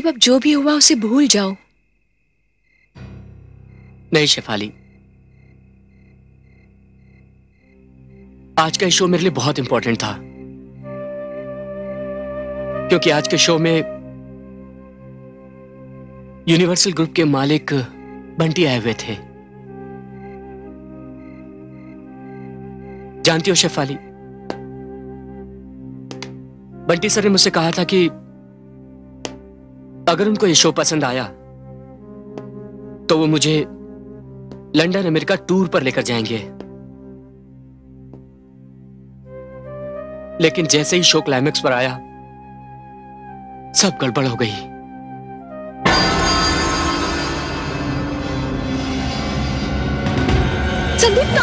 संदीप अब जो भी हुआ उसे भूल जाओ। नहीं शेफाली। आज का शो मेरे लिए बहुत इंपॉर्टेंट था। क्योंकि आज के शो में यूनिवर्सल ग्रुप के मालिक बंटी आए हुए थे। जानती हो शेफाली? बंटी सर ने मुझसे कहा था कि अगर उनको ये शो पसंद आया तो वो मुझे लंदन, अमेरिका टूर पर लेकर जाएँगे। लेकिन जैसे ही शो क्लाइमेक्स पर आया, सब गड़बड़ हो गई। संदीप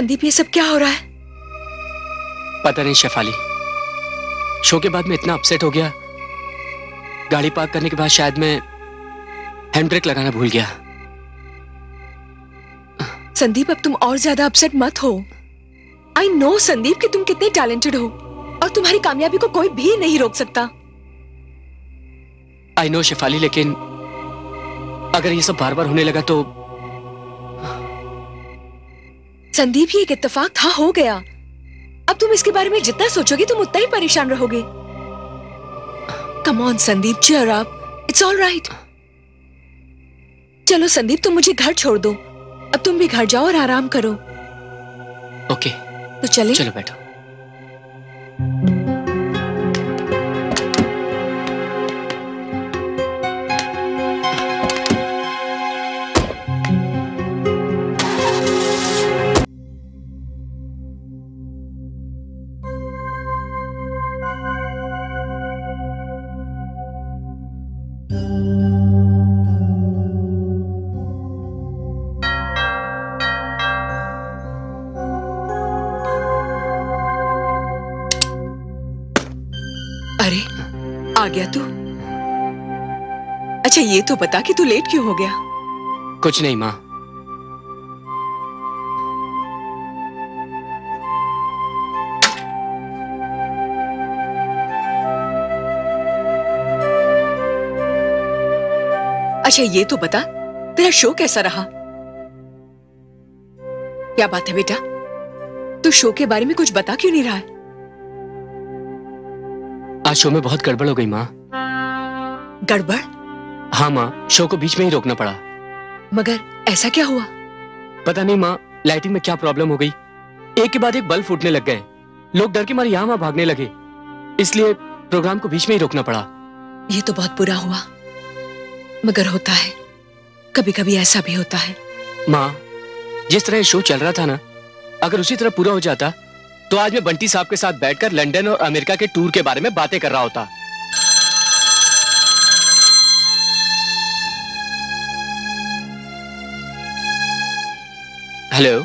संदीप ये सब क्या हो रहा है? पता नहीं शेफाली शो के बाद मैं इतना अपसेट हो गया। गाड़ी पार्क करने के बाद शायद मैं हैंड ब्रेक लगाना भूल गया। संदीप अब तुम और ज़्यादा अपसेट मत हो। आई नो संदीप कि तुम कितने टैलेंटेड हो और तुम्हारी कामयाबी को कोई भी नहीं रोक सकता। आई नो शेफाली लेकिन अगर ये सब बार बार होने लगा तो संदीप ये एक इत्तेफाक था हो गया। अब तुम इसके बारे में जितना सोचोगे तुम उतना ही परेशान रहोगे। Come on Sandeep cheer up it's all right चलो संदीप तुम मुझे घर छोड़ दो। अब तुम भी घर जाओ और आराम करो। Okay okay. तो चले? चलो बैठो। ये तो बता कि तू लेट क्यों हो गया? कुछ नहीं माँ। अच्छा ये तो बता तेरा शो कैसा रहा? क्या बात है बेटा? तू शो के बारे में कुछ बता क्यों नहीं रहा है? आज शो में बहुत गड़बड़ हो गई माँ। गड़बड़? हाँ माँ शो को बीच में ही रोकना पड़ा। मगर ऐसा क्या हुआ? पता नहीं माँ लाइटिंग में क्या प्रॉब्लम हो गई। एक के बाद एक बल्ब फूटने लग गए। लोग डर के मारे यहाँ वहाँ भागने लगे। इसलिए प्रोग्राम को बीच में ही रोकना पड़ा। ये तो बहुत बुरा हुआ। मगर होता है। कभी कभी ऐसा भी होता है। माँ जिस तरह शो चल रहा था ना अगर उसी तरह पूरा हो जाता तो आज मैं बंटी साहब के साथ बैठकर लंदन और अमेरिका के टूर के बारे में बातें कर रहा होता। हेलो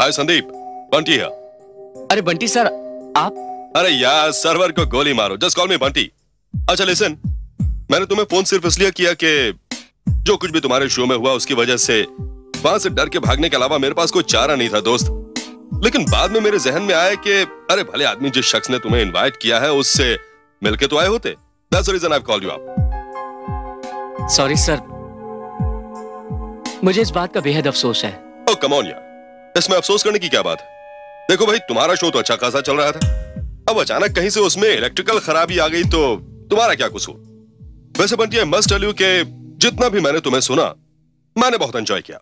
हाय संदीप बंटी है अरे बंटी सर आप? अरे यार सर्वर को गोली मारो। जस्ट कॉल मी बंटी अच्छा लिसन मैंने तुम्हें फ़ोन सिर्फ़ इसलिए किया कि जो कुछ भी तुम्हारे शो में हुआ उसकी वजह से वहाँ से डर के भागने के अलावा मेरे पास कोई चारा नहीं था दोस्त। लेकिन बाद में मेरे जहन में आया कि अरे भले आदमी जिस शख्स ने तुम्हें इनवाइट किया है उससे मिलके तो आए होते। That's reason I called you up sorry sir मुझे इस बात का बेहद अफसोस है। ओ कम ऑन यार। इसमें अफसोस करने की क्या बात है? देखो भाई तुम्हारा शो तो अच्छा खासा चल रहा था। अब अचानक कहीं से उसमें इलेक्ट्रिकल खराबी आ गई तो तुम्हारा क्या कसूर? वैसे Bunty I must tell you कि जितना भी मैंने तुम्हें सुना मैंने बहुत एंजॉय किया।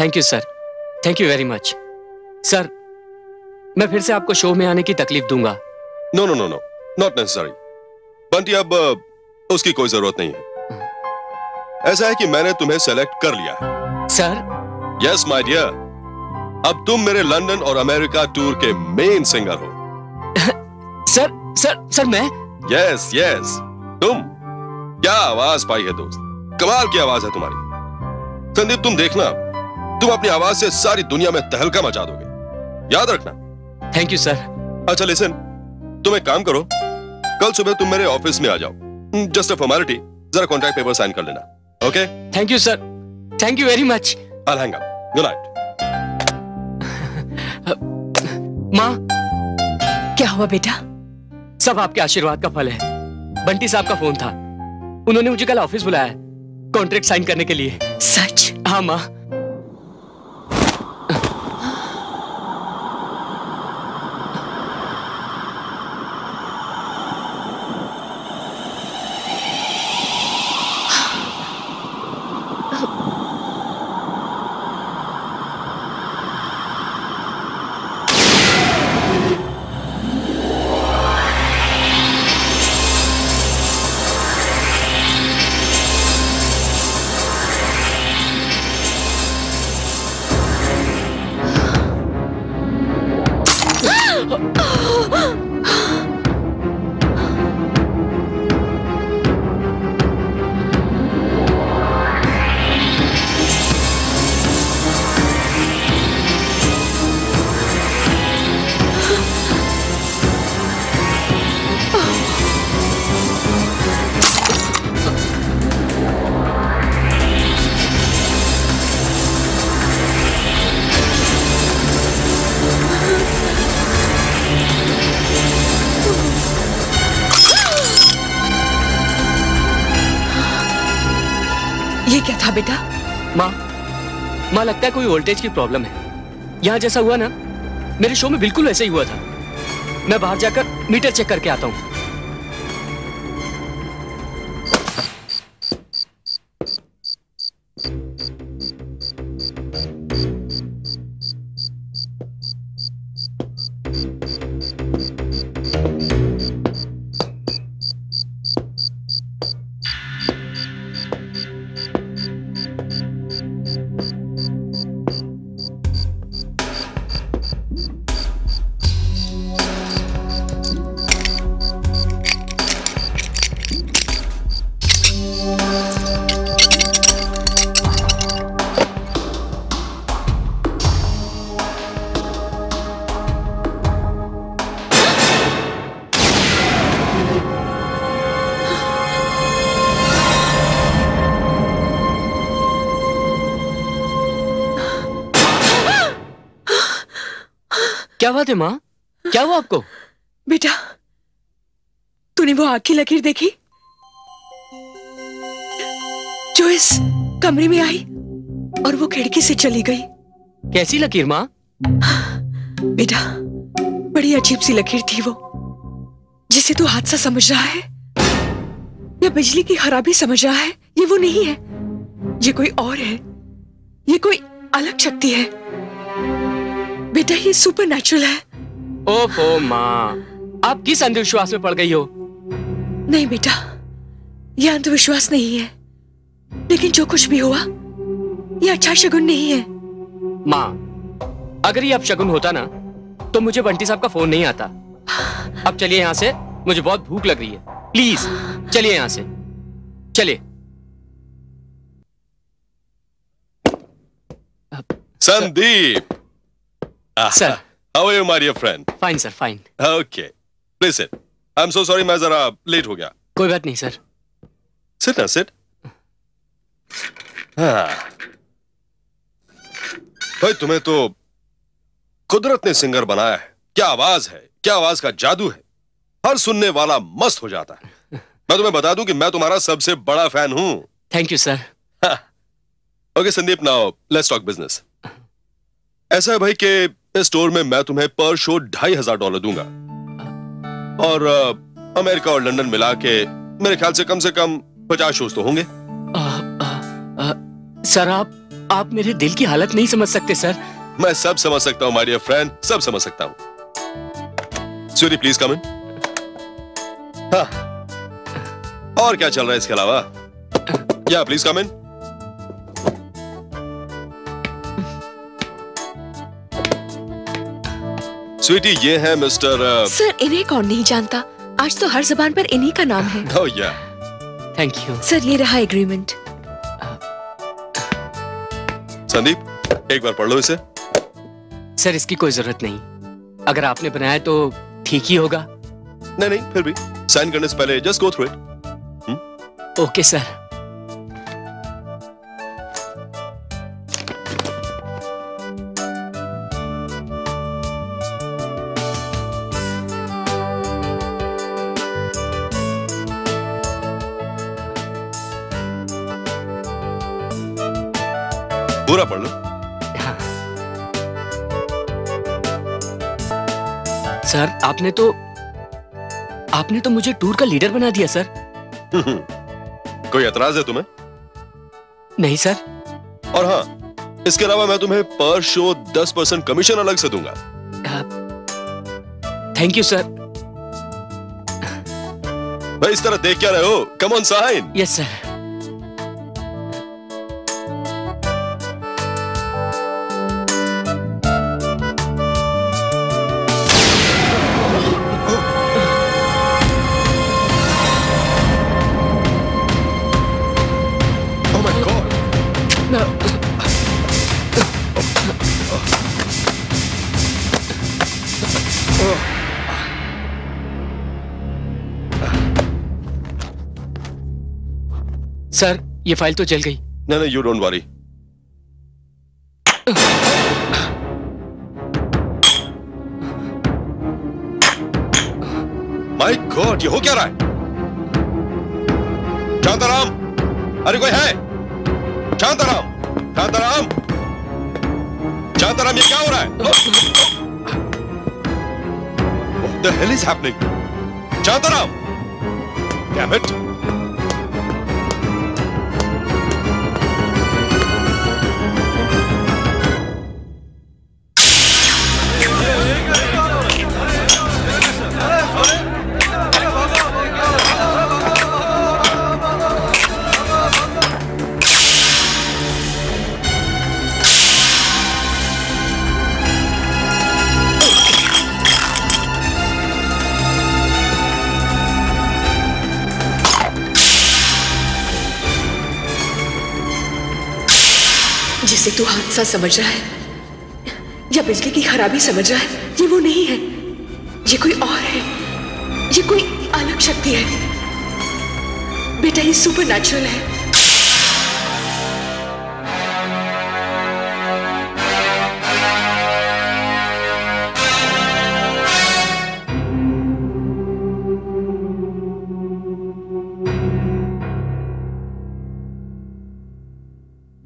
Thank you sir thank you very much sir मैं फिर से आपको शो में आने की तकलीफ़ दूँगा। No no no no not necessary Bunty अब उसकी कोई ज़रूरत नहीं है। ऐसा है कि मैंने तुम्हें सेलेक्ट कर लिया है। सर यस माय डियर अब तुम मेरे लंदन और अमेरिका टूर के मेन सिंगर हो। सर सर सर मैं? यस यस तुम? क्या आवाज़ पाई है दोस्त? कमाल की आवाज़ है तुम्हारी। संदीप तुम देखना। तुम अपनी आवाज़ से सारी दुनिया में तहलका मचा दोगे। याद रखना। थैंक यू सर अच्छा लिसन तुम एक काम करो। कल सुबह तुम मेरे ऑफ़िस में आ जाओ। जस्ट अ फॉर्मेलिटी जरा कॉन्ट्रैक्ट पेपर साइन कर लेना। Okay thank you sir thank you very much I hang up good night माँ क्या हुआ बेटा? सब आपके आशीर्वाद का फल है। बंटी साहब का फ़ोन था। उन्होंने मुझे कल ऑफ़िस बुलाया कॉन्ट्रैक्ट साइन करने के लिए। सच? हाँ माँ। माँ लगता है कोई वोल्टेज की प्रॉब्लम है। यहाँ जैसा हुआ ना, मेरे शो में बिल्कुल वैसे ही हुआ था। मैं बाहर जाकर मीटर चेक करके आता हूँ। क्या बात है माँ? क्या हुआ आपको? बेटा तूने वो की लकीर देखी? जो इस कमरे में आई और वो खिड़की से चली गई। कैसी लकीर माँ? बेटा बड़ी अजीब सी लकीर थी वो जिसे तू हादसा समझ रहा है या बिजली की खराबी समझ रहा है ये वो नहीं है। ये कोई और है ये कोई अलग शक्ति है। बेटा ये सुपर नेचुरल है। ओफो माँ। आप किस अंधविश्वास में पड़ गई हो? नहीं बेटा ये अंधविश्वास नहीं है। लेकिन जो कुछ भी हुआ ये अच्छा शगुन नहीं है। माँ अगर ये अब शगुन होता ना तो मुझे बंटी साहब का फ़ोन नहीं आता। अब चलिए यहाँ से मुझे बहुत भूख लग रही है। प्लीज़ चलिए यहाँ से। चलिए। Sandeep. Sir how are you my dear friend fine sir fine okay please sit I am so sorry मैं जरा लेट हो गया। कोई बात नहीं सर सिट ना सिट हाँ। भाई तुम्हें तो कुदरत ने सिंगर बनाया है। क्या आवाज़ है? क्या आवाज़ का जादू है? हर सुनने वाला मस्त हो जाता है। मैं तुम्हें बता दूँ कि मैं तुम्हारा सबसे बड़ा फ़ैन हूँ। Thank you sir okay Sandeep now let's talk business ऐसा है भाई कि इस स्टोर में मैं तुम्हें पर शो ढाई हज़ार डॉलर दूँगा। और अ, अमेरिका और लंदन मिला के मेरे ख्याल से कम से कम पचास शोज़ तो होंगे। आ, आ, आ, सर आप आप मेरे दिल की हालत नहीं समझ सकते सर। मैं सब समझ सकता हूँ डियर फ्रेंड सब समझ सकता हूँ। सूरी प्लीज़ कम इन हाँ। और क्या चल रहा है इसके अलावा? या प्लीज़ कम इन स्वीटी ये है मिस्टर सर इन्हें कौन नहीं जानता? आज तो हर जबान पर इन्हीं का नाम है। Oh yeah. Thank you sir ये रहा एग्रीमेंट संदीप एक बार पढ़ लो इसे। सर इसकी कोई ज़रूरत नहीं। अगर आपने बनाया तो ठीक ही होगा। नहीं नहीं फिर भी। साइन करने से पहले just go through it okay sir आपने तो आपने तो मुझे टूर का लीडर बना दिया सर। कोई एतराज़ है तुम्हें? नहीं सर। और हाँ इसके अलावा मैं तुम्हें पर शो दस परसेंट कमीशन अलग से दूँगा। थैंक यू सर भाई इस तरह देख क्या रहे हो? Come on sign yes sir sir ये फ़ाइल तो जल गई। नहीं नहीं you don't worry my god ये हो क्या रहा है? शांताराम, अरे कोई है? शांताराम शांताराम शांताराम, ये क्या हो रहा है? What the hell is happening? Shantaram, Damn it! हादसा समझ रहा है? या बिजली की खराबी समझ रहा है? ये वो नहीं है। ये कोई और है। ये कोई अलग शक्ति है। बेटा, ये सुपर नेचुरल है।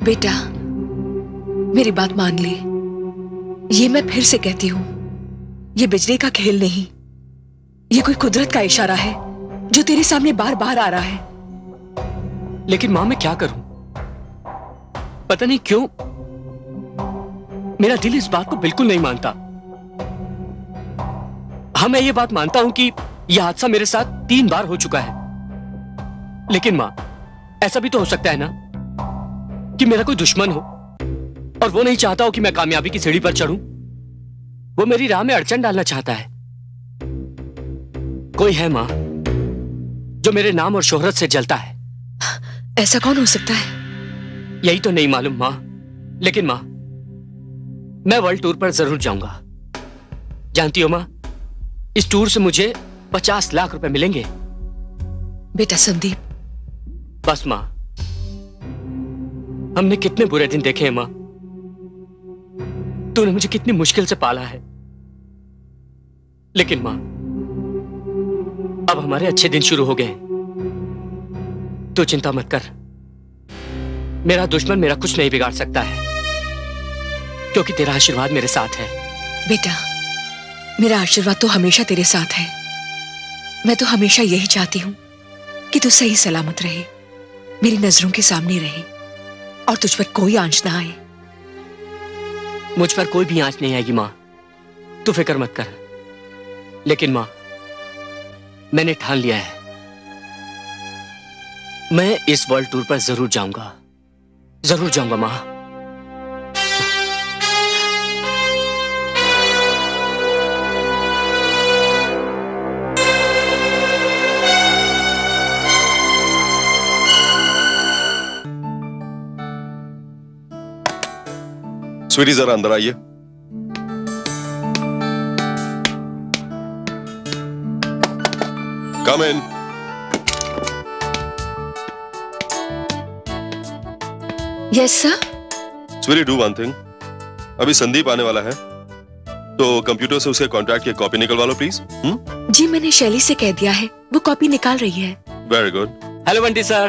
बेटा मेरी बात मान ले। ये मैं फिर से कहती हूँ, ये बिजली का खेल नहीं। ये कोई कुदरत का इशारा है, जो तेरे सामने बार बार आ रहा है। लेकिन माँ, मैं क्या करूँ? पता नहीं क्यों, मेरा दिल इस बात को बिल्कुल नहीं मानता। हाँ मैं ये बात मानता हूँ कि यह हादसा मेरे साथ तीन बार हो चुका है। लेकिन माँ, ऐसा भी तो हो सकता है ना, कि मेरा कोई दुश्मन हो। और वो नहीं चाहता हो कि मैं कामयाबी की सीढ़ी पर चढ़ूं। वो मेरी राह में अड़चन डालना चाहता है। कोई है माँ जो मेरे नाम और शोहरत से जलता है? ऐसा कौन हो सकता है? यही तो नहीं मालूम माँ। लेकिन माँ मैं वर्ल्ड टूर पर ज़रूर जाऊँगा। जानती हो माँ इस टूर से मुझे पचास लाख रुपए मिलेंगे। बेटा संदीप। बस माँ हमने कितने बुरे दिन देखे हैं माँ। तूने मुझे कितनी मुश्किल से पाला है। लेकिन माँ, अब हमारे अच्छे दिन शुरू हो गए तो चिंता मत कर। मेरा दुश्मन मेरा कुछ नहीं बिगाड़ सकता है, क्योंकि तेरा आशीर्वाद मेरे साथ है। बेटा, मेरा आशीर्वाद तो हमेशा तेरे साथ है। मैं तो हमेशा यही चाहती हूँ कि तू सही सलामत रहे, मेरी नज़रों के सामने रहे, और तुझ पर कोई आँच ना आए। मुझ पर कोई भी आँच नहीं आएगी, माँ। तू फ़िक्र मत कर। लेकिन, माँ, मैंने ठान लिया है। मैं इस वर्ल्ड टूर पर ज़रूर जाऊँगा। ज़रूर जाऊँगा, माँ। स्वीटी जरा अंदर आइए come in yes sir Sweety do one thing अभी संदीप आने वाला है तो कंप्यूटर से उसके कॉन्ट्रैक्ट की कॉपी निकलवा लो प्लीज़ जी मैंने शैली से कह दिया है। वो कॉपी निकाल रही है। Very good hello Bunty sir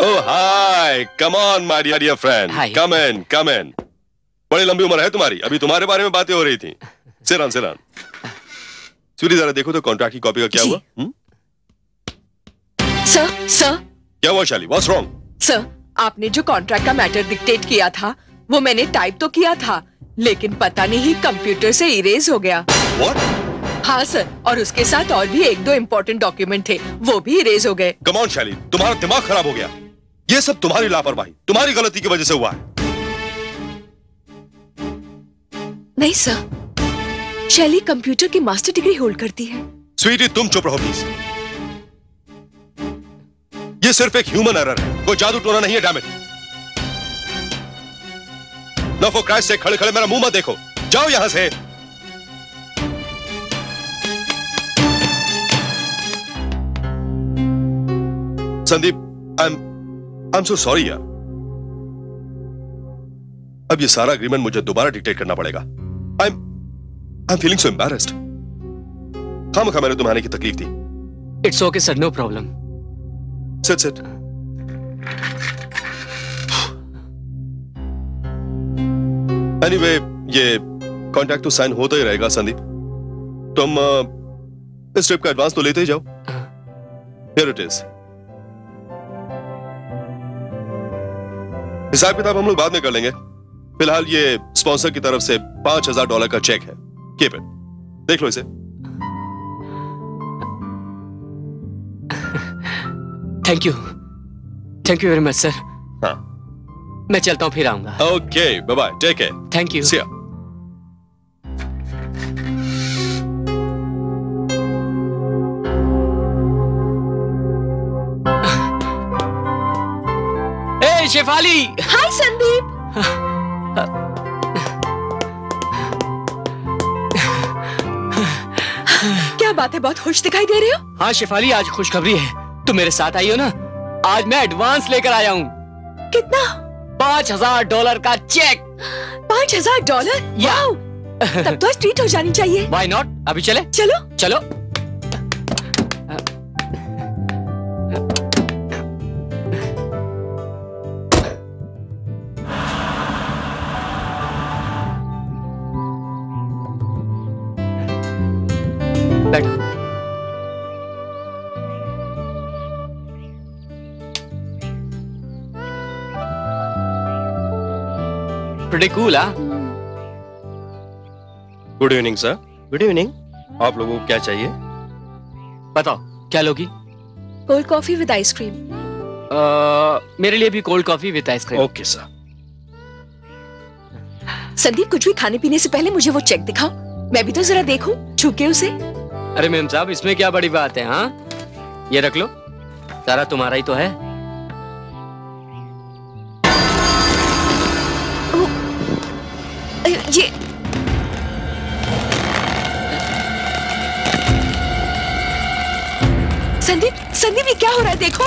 oh hi come on my dear dear friend Hi. Come in come in बड़ी लंबी उम्र है तुम्हारी। अभी तुम्हारे बारे में बातें हो रही थी। सिरान सिरान स्वीटी जरा देखो तो कॉन्ट्रैक्ट की कॉपी का क्या हुआ सर सर क्या हुआ शाली व्हाट्स रॉन्ग सर आपने जो कॉन्ट्रैक्ट का मैटर डिक्टेट किया था वो मैंने टाइप तो किया था लेकिन पता नहीं कंप्यूटर से इरेज हो गया। व्हाट हाँ सर और उसके साथ और भी एक दो इम्पोर्टेंट डॉक्यूमेंट थे वो भी इरेज हो गए। कम ऑन शैली तुम्हारा दिमाग खराब हो गया। ये सब तुम्हारी लापरवाही तुम्हारी गलती की वजह से हुआ है। नहीं सर शैली कंप्यूटर की मास्टर डिग्री होल्ड करती है। स्वीटी, तुम चुप रहो प्लीज़ ये सिर्फ़ एक ह्यूमन एरर है। कोई जादू टोना नहीं है डैमेज नो फॉर क्राइस्ट से खड़े खड़े मेरा मुँह मत देखो। जाओ यहाँ से। Sandeep I am I am so sorry यार। अब ये सारा अग्रीमेंट मुझे दोबारा डिक्टेट करना पड़ेगा। I am I am feeling so embarrassed खाम खा मैंने तुम्हारे की तकलीफ़ दी it's okay sir no problem sit sit anyway ये कॉन्ट्रैक्ट तो साइन होता ही रहेगा संदीप। तुम अ, इस ट्रिप का एडवांस तो लेते ही जाओ। हियर इट इज़ हिसाब किताब हम लोग बाद में कर लेंगे। फ़िलहाल ये स्पॉन्सर की तरफ़ से पाँच हज़ार डॉलर का चेक है। कीप इट देख लो इसे। Thank you thank you very much sir हाँ। मैं चलता हूँ फिर आऊँगा। Okay bye bye take care thank you ya. Shefali hi Sandeep क्या बात है? बहुत खुश दिखाई दे रहे हो? हाँ शेफाली आज खुशखबरी है। तुम मेरे साथ आई हो ना। आज मैं एडवांस लेकर आया हूँ। कितना? पाँच हज़ार डॉलर का चेक। पाँच हज़ार डॉलर! तब तो ट्रीट हो जानी चाहिए। वाई नॉट अभी चले। चलो। चलो। Pretty cool, हाँ? Good evening sir good evening आप लोगों को क्या चाहिए? बताओ क्या लोगी? कोल्ड कॉफ़ी विद आइसक्रीम मेरे लिए भी cold coffee with ice cream okay sir Sandeep कुछ भी खाने पीने से पहले मुझे वो चेक दिखाओ। मैं भी तो जरा देखूँ छू के उसे। अरे मेम साहब इसमें क्या बड़ी बात है हाँ? ये रख लो। सारा तुम्हारा ही तो है। संदीप संदीप ये क्या हो रहा है? देखो।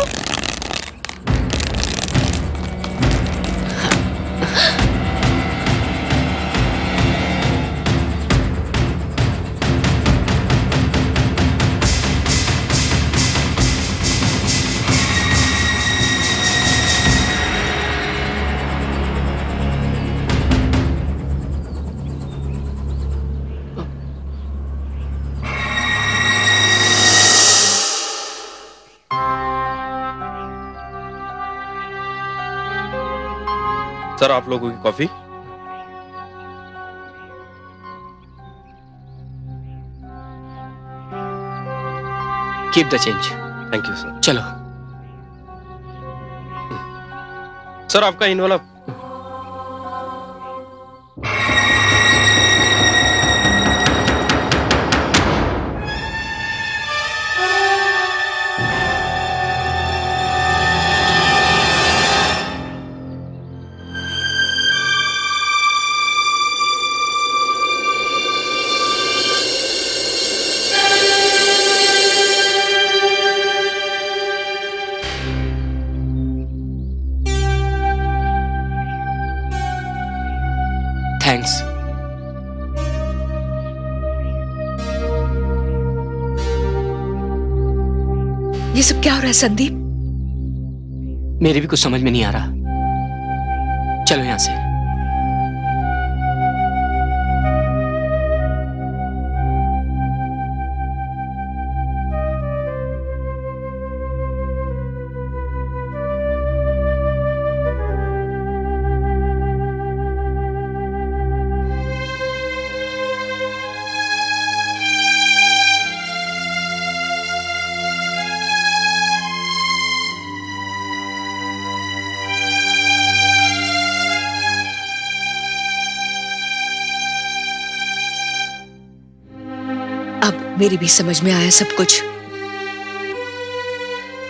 सर आप लोगों की coffee? Keep the change thank you sir चलो। सर आपका इन हो संदीप? मेरे भी कुछ समझ में नहीं आ रहा। चलो यहाँ से। मेरी भी समझ में आया सब कुछ।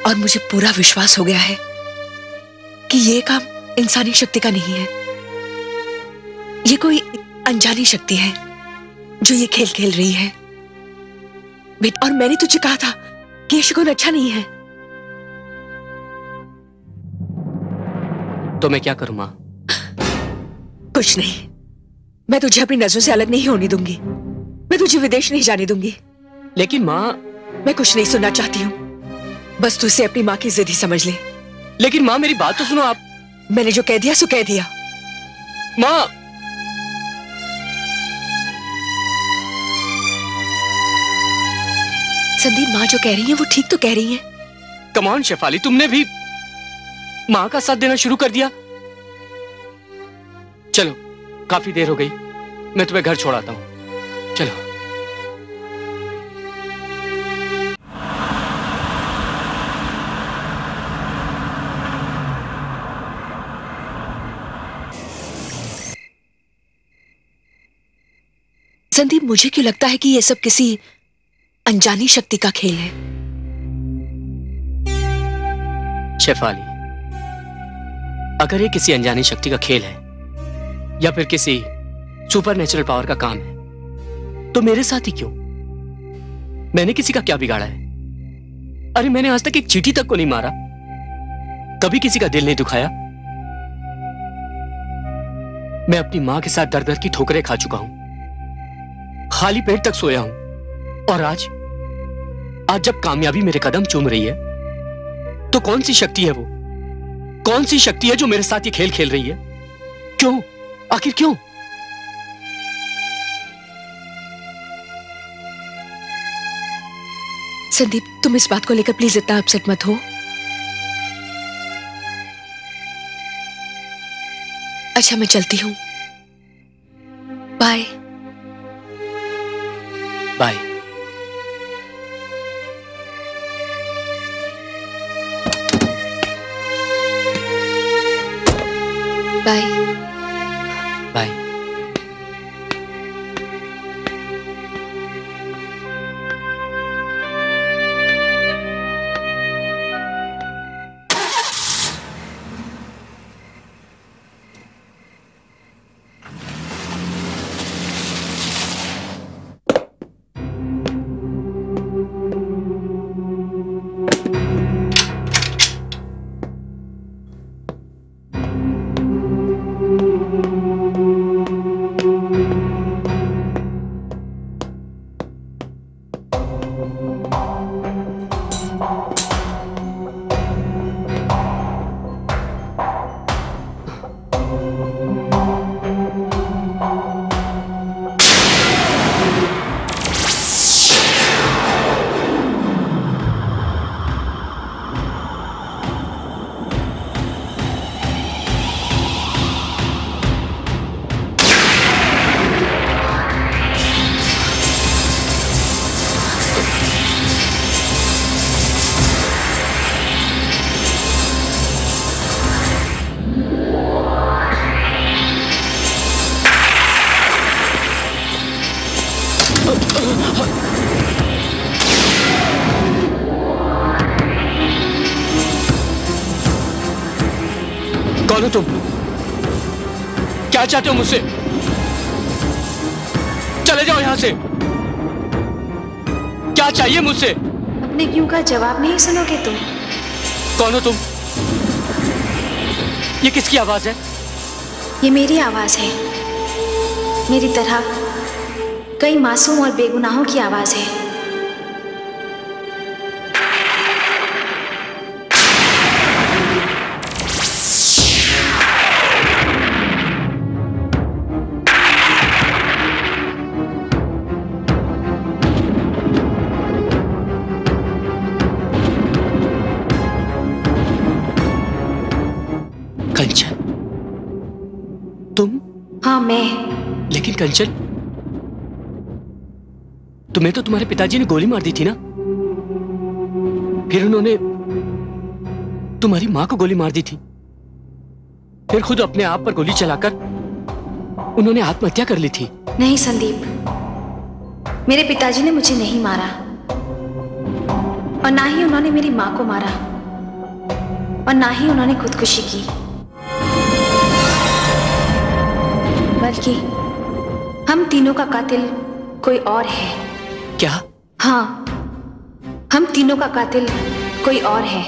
और मुझे पूरा विश्वास हो गया है कि यह काम इंसानी शक्ति का नहीं है। ये कोई अनजानी शक्ति है जो ये खेल खेल रही है। बेटा और मैंने तुझे कहा था कि ये शगुन अच्छा नहीं है। तो मैं क्या करूँ माँ? कुछ नहीं। मैं तुझे अपनी नज़रों से अलग नहीं होने दूँगी। मैं तुझे विदेश नहीं जाने दूँगी। लेकिन माँ मैं कुछ नहीं सुनना चाहती हूँ। बस तू इसे अपनी माँ की जिद ही समझ ले। लेकिन माँ मेरी बात तो सुनो आप। मैंने जो कह दिया सो कह दिया। माँ। संदीप माँ जो कह रही है वो ठीक तो कह रही है। कमान शेफाली तुमने भी माँ का साथ देना शुरू कर दिया। चलो काफ़ी देर हो गई। मैं तुम्हें घर छोड़ाता हूँ। चलो। संदीप मुझे क्यों लगता है कि यह सब किसी अनजानी शक्ति का खेल है? शेफाली, अगर ये किसी अनजानी शक्ति का खेल है, या फिर किसी सुपर नेचुरल पावर का काम है तो मेरे साथ ही क्यों? मैंने किसी का क्या बिगाड़ा है? अरे, मैंने आज तक एक चीटी तक को नहीं मारा। कभी किसी का दिल नहीं दुखाया। मैं अपनी माँ के साथ दर दर की ठोकरें खा चुका हूँ। खाली पेट तक सोया हूँ। और आज आज जब कामयाबी मेरे कदम चूम रही है तो कौन सी शक्ति है वो? कौन सी शक्ति है जो मेरे साथ ये खेल खेल रही है? क्यों? आखिर क्यों? संदीप, तुम इस बात को लेकर प्लीज़ इतना अपसेट मत हो। अच्छा मैं चलती हूँ। बाय। बाय बाय चाहते हो मुझसे। चले जाओ यहाँ से। क्या चाहिए मुझसे? अपने क्यों का जवाब नहीं सुनोगे तुम? कौन हो तुम? ये किसकी आवाज़ है? ये मेरी आवाज़ है। मेरी तरह कई मासूम और बेगुनाहों की आवाज़ है। कंचन। तुम्हें तो तुम्हारे पिताजी ने गोली मार दी थी ना? फिर उन्होंने तुम्हारी माँ को गोली मार दी थी। फिर खुद अपने आप पर गोली चलाकर उन्होंने आत्महत्या कर ली थी। नहीं, संदीप। मेरे पिताजी ने मुझे नहीं मारा। और ना ही उन्होंने मेरी माँ को मारा। और ना ही उन्होंने खुदकुशी की। बल्कि हम तीनों का कातिल कोई और है। क्या? हाँ हम तीनों का कातिल कोई और है।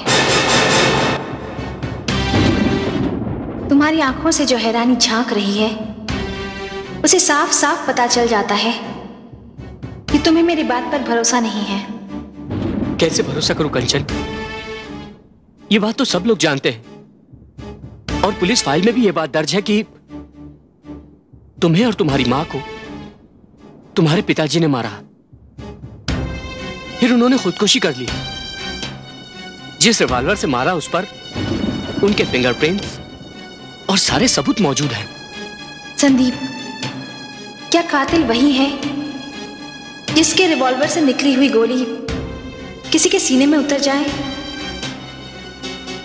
तुम्हारी आँखों से जो हैरानी झाँक रही है उसे साफ़ साफ़ पता चल जाता है कि तुम्हें मेरी बात पर भरोसा नहीं है। कैसे भरोसा करूँ कंचन? ये बात तो सब लोग जानते हैं। और पुलिस फ़ाइल में भी यह बात दर्ज है कि तुम्हें और तुम्हारी माँ को तुम्हारे पिताजी ने मारा। फिर उन्होंने खुदकुशी कर ली। जिस रिवॉल्वर से मारा, उस पर उनके फिंगरप्रिंट्स और सारे सबूत मौजूद हैं। संदीप, क्या कातिल वही है जिसके रिवॉल्वर से निकली हुई गोली किसी के सीने में उतर जाए?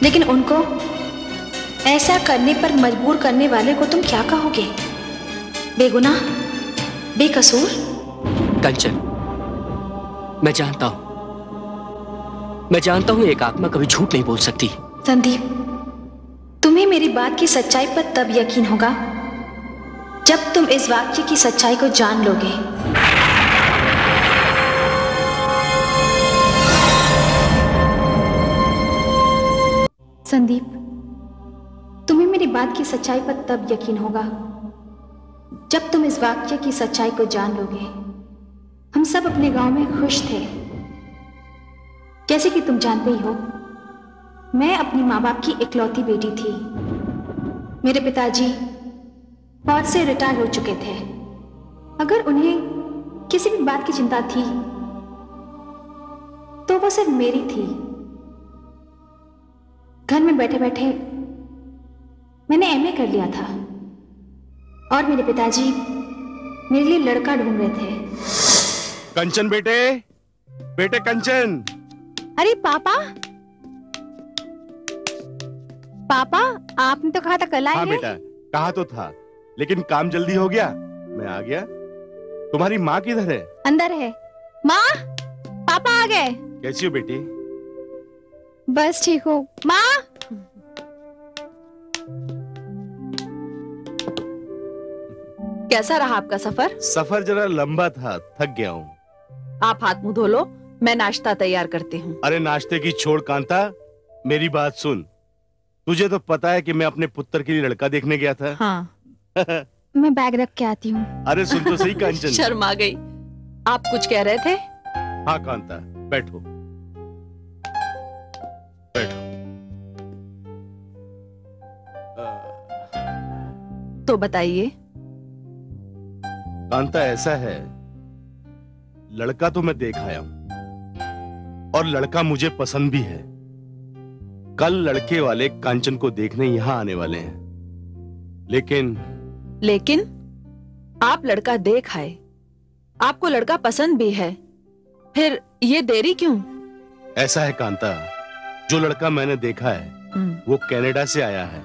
लेकिन उनको ऐसा करने पर मजबूर करने वाले को तुम क्या कहोगे? बेगुनाह? बेकसूर? कंचन मैं जानता हूँ। मैं जानता हूँ एक आत्मा कभी झूठ नहीं बोल सकती। संदीप तुम्हें मेरी बात की सच्चाई पर तब यकीन होगा जब तुम इस वाक्य की सच्चाई को जान लोगे। संदीप तुम्हें मेरी बात की सच्चाई पर तब यकीन होगा जब तुम इस वाक्य की सच्चाई को जान लोगे, हम सब अपने गाँव में खुश थे। जैसे कि तुम जानते ही हो, मैं अपनी माँ बाप की इकलौती बेटी थी। मेरे पिताजी फौज से रिटायर हो चुके थे। अगर उन्हें किसी भी बात की चिंता थी तो वो सिर्फ़ मेरी थी। घर में बैठे बैठे मैंने एमए कर लिया था। और मेरे पिताजी मेरे लिए लड़का ढूंढ रहे थे। कंचन बेटे बेटे कंचन। अरे पापा। पापा आपने तो कहा था कल आएँगे। हाँ बेटा कहा तो था लेकिन काम जल्दी हो गया। मैं आ गया। तुम्हारी माँ किधर है? अंदर है। माँ पापा आ गए। कैसी हो बेटी? बस ठीक हो। माँ कैसा रहा आपका सफ़र? सफ़र जरा लंबा था थक गया हूँ। आप हाथ मुँह धो लो मैं नाश्ता तैयार करती हूँ। अरे नाश्ते की छोड़ कांता मेरी बात सुन। तुझे तो पता है कि मैं अपने पुत्र के लिए लड़का देखने गया था। हाँ। मैं बैग रख के आती हूँ। अरे सुन तो सही कंचन। शर्म आ गई। आप कुछ कह रहे थे? हाँ कांता बैठो। बैठो। तो बताइए कांता ऐसा है। लड़का तो मैं देख आया हूँ। और लड़का मुझे पसंद भी है। कल लड़के वाले कांचन को देखने यहाँ आने वाले हैं। लेकिन लेकिन आप लड़का देख आए। आपको लड़का पसंद भी है। फिर ये देरी क्यों? ऐसा है कांता जो लड़का मैंने देखा है हम्म, वो कनाडा से आया है।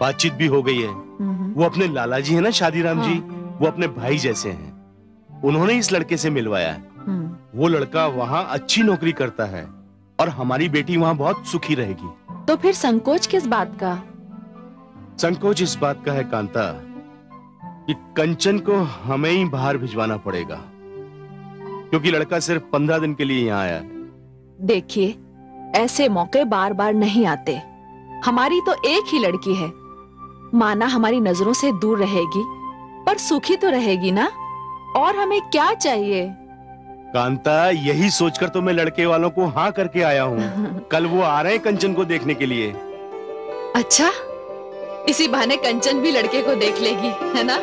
बातचीत भी हो गई है। हम्म, वो अपने लाला जी है ना शादीराम जी? हाँ। वो अपने भाई जैसे हैं। उन्होंने इस लड़के से मिलवाया है। हम्म, वो लड़का वहाँ अच्छी नौकरी करता है और हमारी बेटी वहाँ बहुत सुखी रहेगी। तो फिर संकोच किस बात का? संकोच इस बात का है कांता कि कंचन को हमें ही बाहर भिजवाना पड़ेगा। क्योंकि लड़का सिर्फ़ पंद्रह दिन के लिए यहाँ आया है। देखिए ऐसे मौके बार बार नहीं आते। हमारी तो एक ही लड़की है। माना हमारी नज़रों से दूर रहेगी। पर सुखी तो रहेगी ना? और हमें क्या चाहिए? कांता यही सोचकर तो मैं लड़के वालों को हाँ करके आया हूँ। कल वो आ रहे हैं कंचन को देखने के लिए। अच्छा इसी बहाने कंचन भी लड़के को देख लेगी है ना?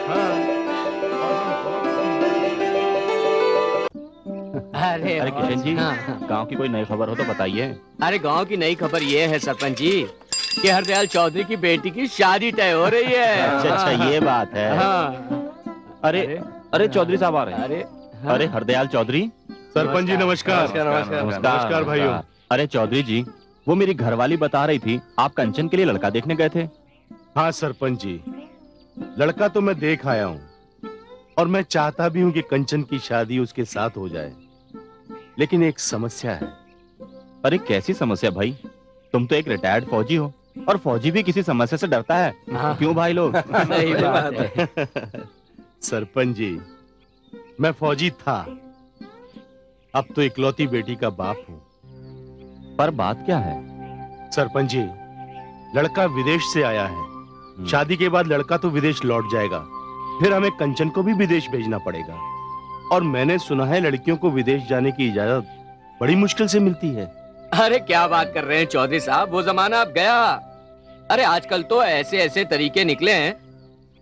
अरे अरे किशन जी हाँ, हाँ। गाँव की कोई नई खबर हो तो बताइए। अरे गाँव की नई खबर ये है सरपंच जी कि हरदयाल चौधरी की बेटी की शादी तय हो रही है। अच्छा अच्छा ये बात है। हाँ। अरे अरे। चौधरी साहब आ रहे हैं। अरे अरे हरदयाल चौधरी। सरपंच जी नमस्कार। नमस्कार भाइयों। अरे चौधरी जी वो मेरी घरवाली बता रही थी आप कंचन के लिए लड़का देखने गए थे? हाँ सरपंच जी। लड़का तो मैं देख आया हूँ। और मैं चाहता भी हूँ कि कंचन की शादी उसके साथ हो जाए। लेकिन एक समस्या है। अरे कैसी समस्या भाई? तुम तो एक रिटायर्ड फौजी हो। और फौजी भी किसी समस्या से डरता है। हाँ, क्यों भाई लोग? सही बात है। सरपंच जी मैं फौजी था। अब तो इकलौती बेटी का बाप हूँ। पर बात क्या है? सरपंच जी लड़का विदेश से आया है। शादी के बाद लड़का तो विदेश लौट जाएगा। फिर हमें कंचन को भी विदेश भेजना पड़ेगा। और मैंने सुना है लड़कियों को विदेश जाने की इजाज़त बड़ी मुश्किल से मिलती है। अरे क्या बात कर रहे हैं चौधरी साहब? वो जमाना अब गया। अरे आजकल तो ऐसे ऐसे तरीके निकले हैं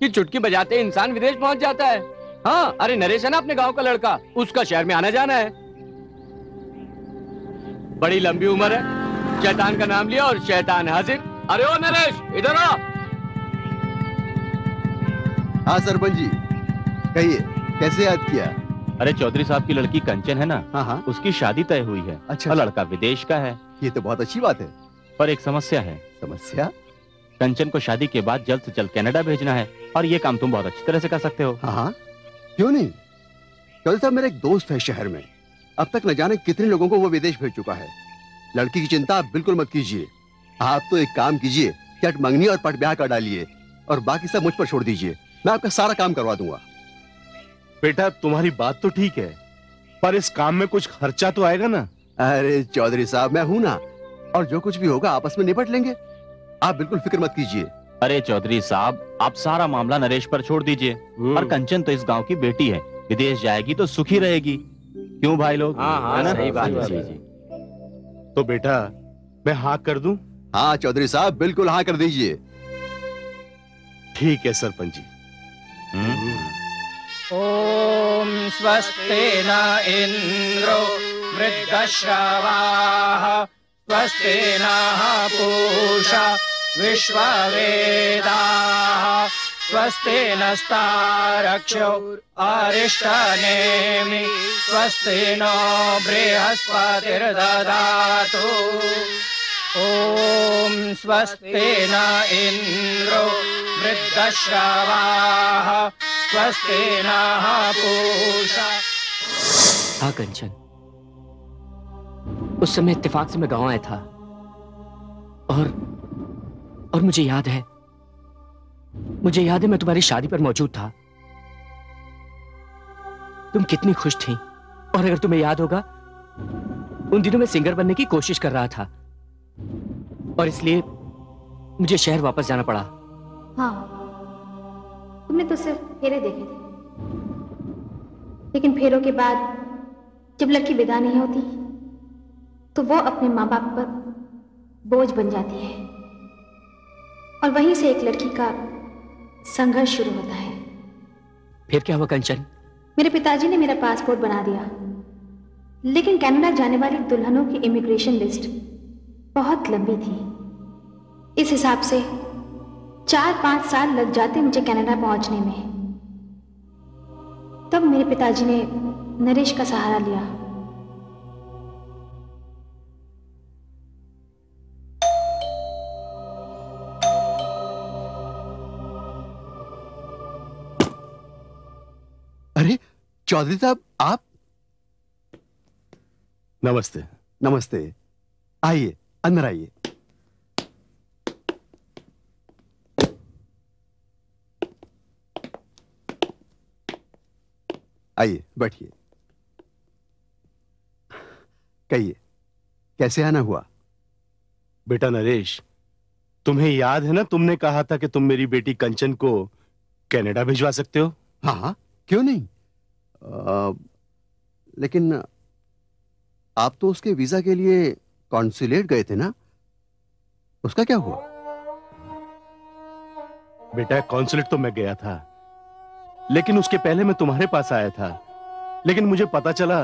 कि चुटकी बजाते इंसान विदेश पहुँच जाता है। हाँ अरे नरेश है ना अपने गाँव का लड़का? उसका शहर में आना जाना है। बड़ी लंबी उम्र है। शैतान का नाम लिया और शैतान हाजिर। अरे ओ नरेश, इधर आ। हाँ सरपंच जी, कहिए, कैसे याद किया? अरे चौधरी साहब की लड़की कंचन है ना? हाँ हाँ। उसकी शादी तय हुई है। अच्छा लड़का विदेश का है। ये तो बहुत अच्छी बात है। पर एक समस्या है। समस्या? कंचन को शादी के बाद जल्द से जल्द कनाडा भेजना है और ये काम तुम बहुत अच्छी तरह से कर सकते हो। हाँ हाँ। क्यों नहीं? चौधरी साहब मेरा एक दोस्त है शहर में। अब तक न जाने कितने लोगों को वो विदेश भेज चुका है। लड़की की चिंता आप बिल्कुल मत कीजिए। आप तो एक काम कीजिए चट मंगनी और पट ब्याह कर डालिए और बाकी सब मुझ पर छोड़ दीजिए। मैं आपका सारा काम करवा दूँगा। बेटा तुम्हारी बात तो ठीक है पर इस काम में कुछ खर्चा तो आएगा ना। अरे चौधरी साहब मैं हूँ ना और जो कुछ भी होगा आपस में निपट लेंगे। आप बिल्कुल फ़िक्र मत कीजिए। अरे चौधरी साहब आप सारा मामला नरेश पर छोड़ दीजिए और कंचन तो इस गाँव की बेटी है। विदेश जाएगी तो सुखी रहेगी। क्यों भाई लोग? हाँ, हाँ, ना? सही बात है। जी, जी। तो बेटा मैं हाँ कर दूँ? हाँ चौधरी साहब बिल्कुल हाँ कर दीजिए। ठीक है सरपंच जी। हम्म। ॐ स्वस्ति न इन्द्रो वृद्धश्रवाः। स्वस्ति नः पूषा विश्ववेदाः। स्वस्ति नस्तारक्षो अरिष्टनेमि। स्वस्ति नो बृहस्पतिर्ददातु ॐ स्वस्ति न इन्द्रो वृद्धश्रवाः। स्वस्ति नः पूषा हाँ कंचन। उस समय इत्तेफाक से मैं गाँव आया था। और और मुझे याद है। मुझे याद है, मैं तुम्हारी शादी पर मौजूद था। तुम कितनी खुश थी। और अगर तुम्हें याद होगा, उन दिनों मैं सिंगर बनने की कोशिश कर रहा था। और इसलिए मुझे शहर वापस जाना पड़ा। हाँ। तुमने तो सिर्फ़ फेरे देखे थे। लेकिन फेरों के बाद जब लड़की विदा नहीं होती तो वो अपने माँ बाप पर बोझ बन जाती है। और वहीं से एक लड़की का संघर्ष शुरू होता है। फिर क्या हुआ कंचन? मेरे पिताजी ने मेरा पासपोर्ट बना दिया। लेकिन कनाडा जाने वाली दुल्हनों की इमिग्रेशन लिस्ट बहुत लंबी थी। इस हिसाब से चार पाँच साल लग जाते मुझे कनाडा पहुँचने में। तब मेरे पिताजी ने नरेश का सहारा लिया। अरे चौधरी साहब आप? नमस्ते नमस्ते। आइए। अंदर आइए आइए बैठिए कहिए कैसे आना हुआ बेटा नरेश तुम्हें याद है ना तुमने कहा था कि तुम मेरी बेटी कंचन को कनाडा भिजवा सकते हो? हाँ हाँ क्यों नहीं? आ, लेकिन आप तो उसके वीज़ा के लिए कॉन्सुलेट गए थे ना उसका क्या हुआ? बेटा कॉन्सुलेट तो मैं गया था लेकिन उसके पहले मैं तुम्हारे पास आया था लेकिन मुझे पता चला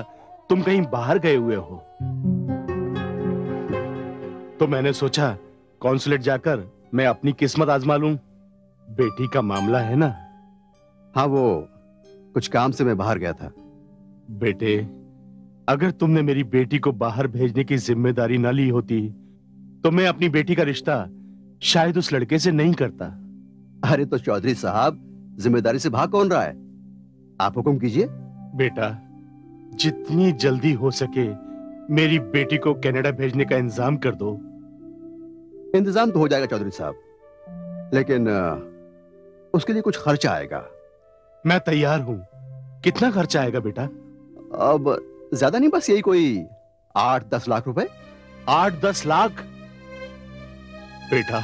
तुम कहीं बाहर गए हुए हो। तो मैंने सोचा कॉन्सुलेट जाकर मैं अपनी किस्मत आजमा लूँ बेटी का मामला है ना? हाँ वो कुछ काम से मैं बाहर गया था। बेटे अगर तुमने मेरी बेटी को बाहर भेजने की ज़िम्मेदारी न ली होती तो मैं अपनी बेटी का रिश्ता शायद उस लड़के से नहीं करता। अरे तो चौधरी साहब ज़िम्मेदारी से भाग कौन रहा है? आप हुक्म कीजिए। बेटा जितनी जल्दी हो सके मेरी बेटी को कनाडा भेजने का इंतज़ाम कर दो। इंतज़ाम तो हो जाएगा चौधरी साहब लेकिन उसके लिए कुछ खर्चा आएगा। मैं तैयार हूँ। कितना खर्चा आएगा बेटा? अब ज़्यादा नहीं, बस यही कोई आठ दस लाख रुपए। आठ दस लाख? बेटा,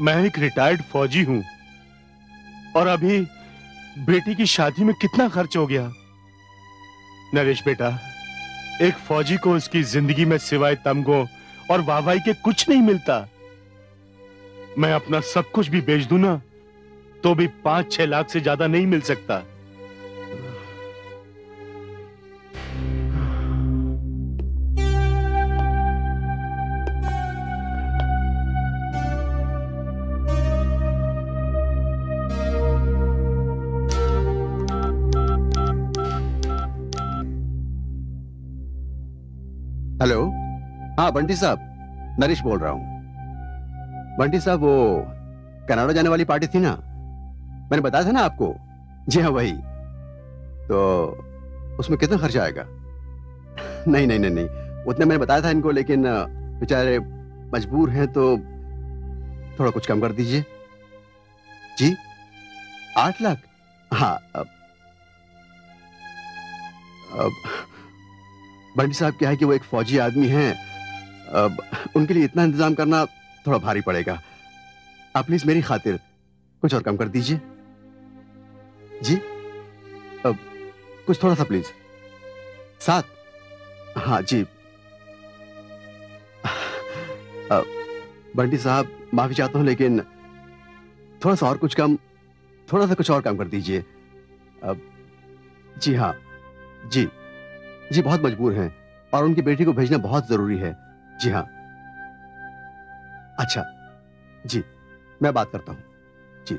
मैं एक रिटायर्ड फौजी हूँ और अभी बेटी की शादी में कितना खर्च हो गया? नरेश बेटा, एक फौजी को उसकी ज़िंदगी में सिवाय तमगों और वाहवाही के कुछ नहीं मिलता। मैं अपना सब कुछ भी बेच दू ना तो भी पाँच छह लाख से ज़्यादा नहीं मिल सकता। हाँ बंटी साहब, नरेश बोल रहा हूँ। बंटी साहब, वो कनाडा जाने वाली पार्टी थी ना? मैंने बताया था ना आपको? जी हाँ वही। तो उसमें कितना खर्चा आएगा? नहीं नहीं नहीं नहीं, उतने मैंने बताया था इनको, लेकिन बेचारे मजबूर हैं तो थोड़ा कुछ कम कर दीजिए। जी? आठ लाख? हाँ अब अब, बंटी साहब, क्या है कि वो एक फौजी आदमी हैं अब उनके लिए इतना इंतज़ाम करना थोड़ा भारी पड़ेगा। आप प्लीज़ मेरी खातिर कुछ और कम कर दीजिए। जी? अब कुछ थोड़ा सा प्लीज़ सात हाँ जी। अब बंटी साहब, माफ़ी चाहता हूँ, लेकिन थोड़ा सा और कुछ कम, थोड़ा सा कुछ और कम कर दीजिए। अब जी हाँ जी। जी, बहुत मजबूर हैं और उनकी बेटी को भेजना बहुत ज़रूरी है। जी हाँ। अच्छा जी मैं बात करता हूँ। जी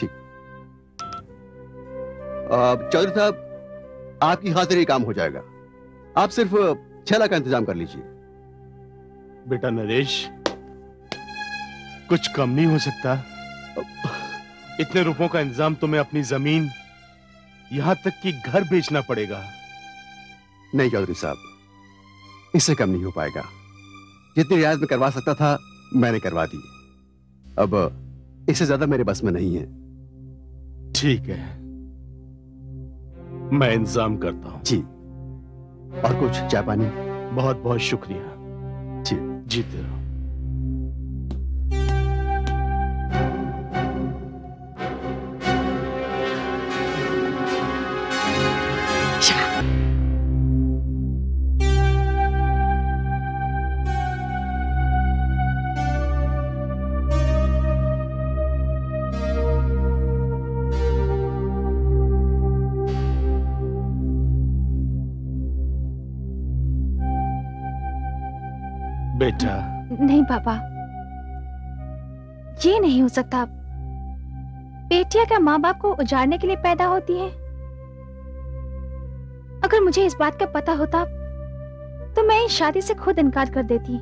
ठीक। चौधरी साहब आपकी खातिर ये काम हो जाएगा। आप सिर्फ़ छह लाख का इंतज़ाम कर लीजिए। बेटा नरेश कुछ कम नहीं हो सकता। इतने रुपयों का इंतज़ाम तुम्हें अपनी ज़मीन यहाँ तक कि घर बेचना पड़ेगा। नहीं चौधरी साहब इससे कम नहीं हो पाएगा। जितनी रियायत में करवा सकता था मैंने करवा दी। अब इससे ज़्यादा मेरे बस में नहीं है। ठीक है। मैं इंतज़ाम करता हूँ। जी। और कुछ चाय पानी? बहुत बहुत शुक्रिया। जी। जीते रहो। नहीं हो सकता। बेटियाँ क्या माँ बाप को उजाड़ने के लिए पैदा होती हैं? अगर मुझे इस बात का पता होता तो मैं इस शादी से खुद इनकार कर देती।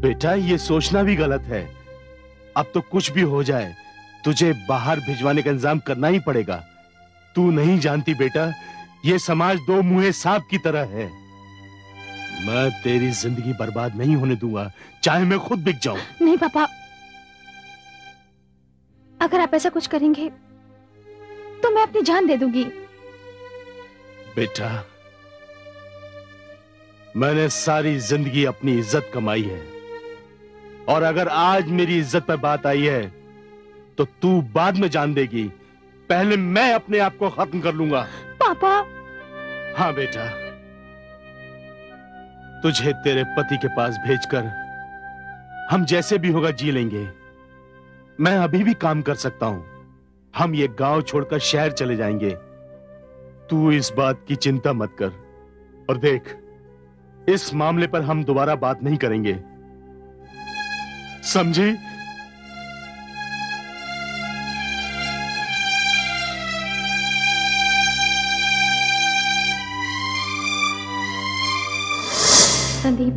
बेटा ये सोचना भी गलत है। अब तो कुछ भी हो जाए तुझे बाहर भिजवाने का इंतज़ाम करना ही पड़ेगा। तू नहीं जानती बेटा ये समाज दो मुहे सांप की तरह है। मैं तेरी ज़िंदगी बर्बाद नहीं होने दूँगा चाहे मैं खुद बिक जाऊँ। नहीं पापा अगर आप ऐसा कुछ करेंगे तो मैं अपनी जान दे दूँगी। बेटा मैंने सारी ज़िंदगी अपनी इज़्ज़त कमाई है। और अगर आज मेरी इज़्ज़त पर बात आई है तो तू बाद में जान देगी। पहले मैं अपने आप को खत्म कर लूँगा। पापा। हाँ बेटा तुझे तेरे पति के पास भेजकर हम जैसे भी होगा जी लेंगे। मैं अभी भी काम कर सकता हूँ। हम ये गाँव छोड़कर शहर चले जाएँगे। तू इस बात की चिंता मत कर। और देख, इस मामले पर हम दोबारा बात नहीं करेंगे। समझी? संदीप,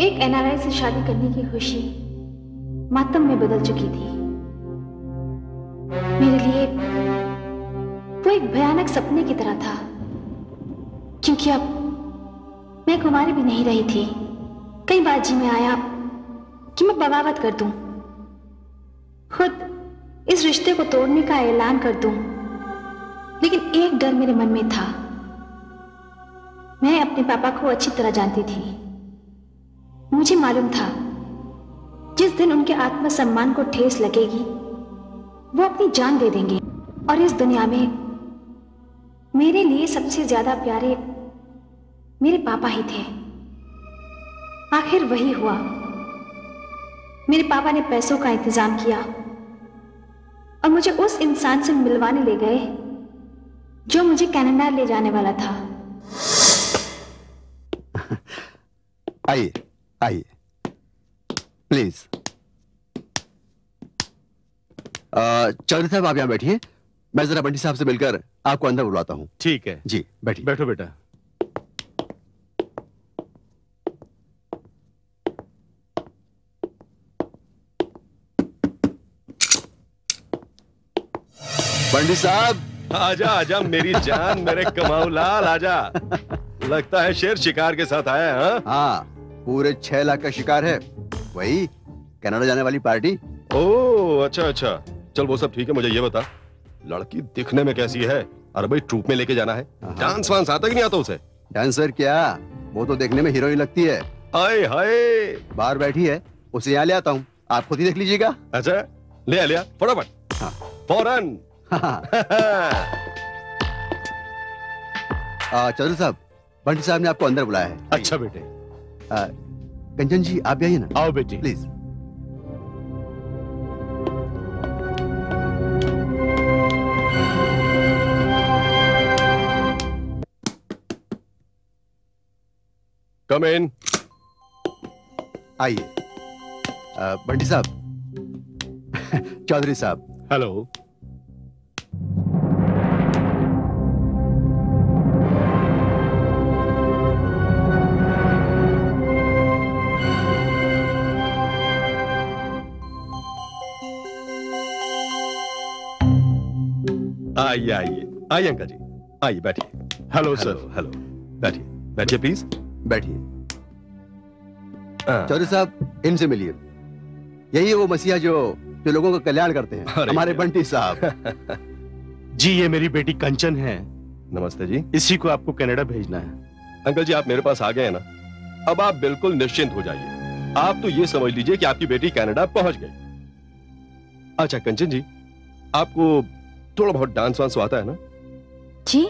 एक एनआरआई से शादी करने की खुशी मातम में बदल चुकी थी। मेरे लिए वो एक भयानक सपने की तरह था, क्योंकि अब मैं कुमारी भी नहीं रही थी। कई बार जी में आया कि मैं बगावत कर दूँ। खुद इस रिश्ते को तोड़ने का ऐलान कर दूँ। लेकिन एक डर मेरे मन में था। मैं अपने पापा को अच्छी तरह जानती थी। मुझे मालूम था जिस दिन उनके आत्मसम्मान को ठेस लगेगी, वो अपनी जान दे देंगे। और इस दुनिया में मेरे लिए सबसे ज़्यादा प्यारे मेरे पापा ही थे। आखिर वही हुआ। मेरे पापा ने पैसों का इंतज़ाम किया और मुझे उस इंसान से मिलवाने ले गए, जो मुझे कनाडा ले जाने वाला था। आइए आइए। प्लीज़ चौधरी साहब आप यहाँ बैठिए। मैं जरा बंटी साहब से मिलकर आपको अंदर बुलाता हूँ। ठीक है। जी बैठिए। बैठो बेटा। पंडित साहब। आजा आजा मेरी जान मेरे कमाऊ लाल आजा। लगता है शेर शिकार के साथ आया है हाँ? हाँ पूरे छह लाख का शिकार है। वही कनाडा जाने वाली पार्टी। ओ अच्छा अच्छा। चल वो सब ठीक है मुझे ये बता। लड़की दिखने में कैसी है? अरे भाई ट्रूप में लेके जाना है। डांस वांस आता कि नहीं आता उसे? डांसर क्या? वो तो देखने में हीरोइन लगती है। हाय हाय। बाहर बैठी है उसे यहाँ ले आता हूँ। आप खुद ही देख लीजिएगा। अच्छा ले आ, ले फटाफट। हाँ। फ़ौरन। आ, चौधरी साहब बंटी साहब ने आपको अंदर बुलाया है। अच्छा बेटे। कंचन जी आप आइए ना। आओ बेटी। प्लीज़ कम इन आइए। बंटी साहब। चौधरी साहब। हेलो आइए आइए। आइए अंकल जी। आइए बैठिए। हेलो सर हेलो बैठिए। बैठिए प्लीज़ बैठिए। चौधरी साहब इनसे मिलिए। यही है वो मसीहा जो जो लोगों का कल्याण करते हैं। हमारे बंटी साहब। जी ये मेरी बेटी कंचन है। नमस्ते जी। इसी को आपको कनाडा भेजना है। अंकल जी आप मेरे पास आ गए हैं ना? अब आप बिल्कुल निश्चिंत हो जाइए। आप तो ये समझ लीजिए कि आपकी बेटी कनाडा पहुँच गई। अच्छा कंचन जी आपको थोड़ा बहुत डांस वांस आता है ना? जी।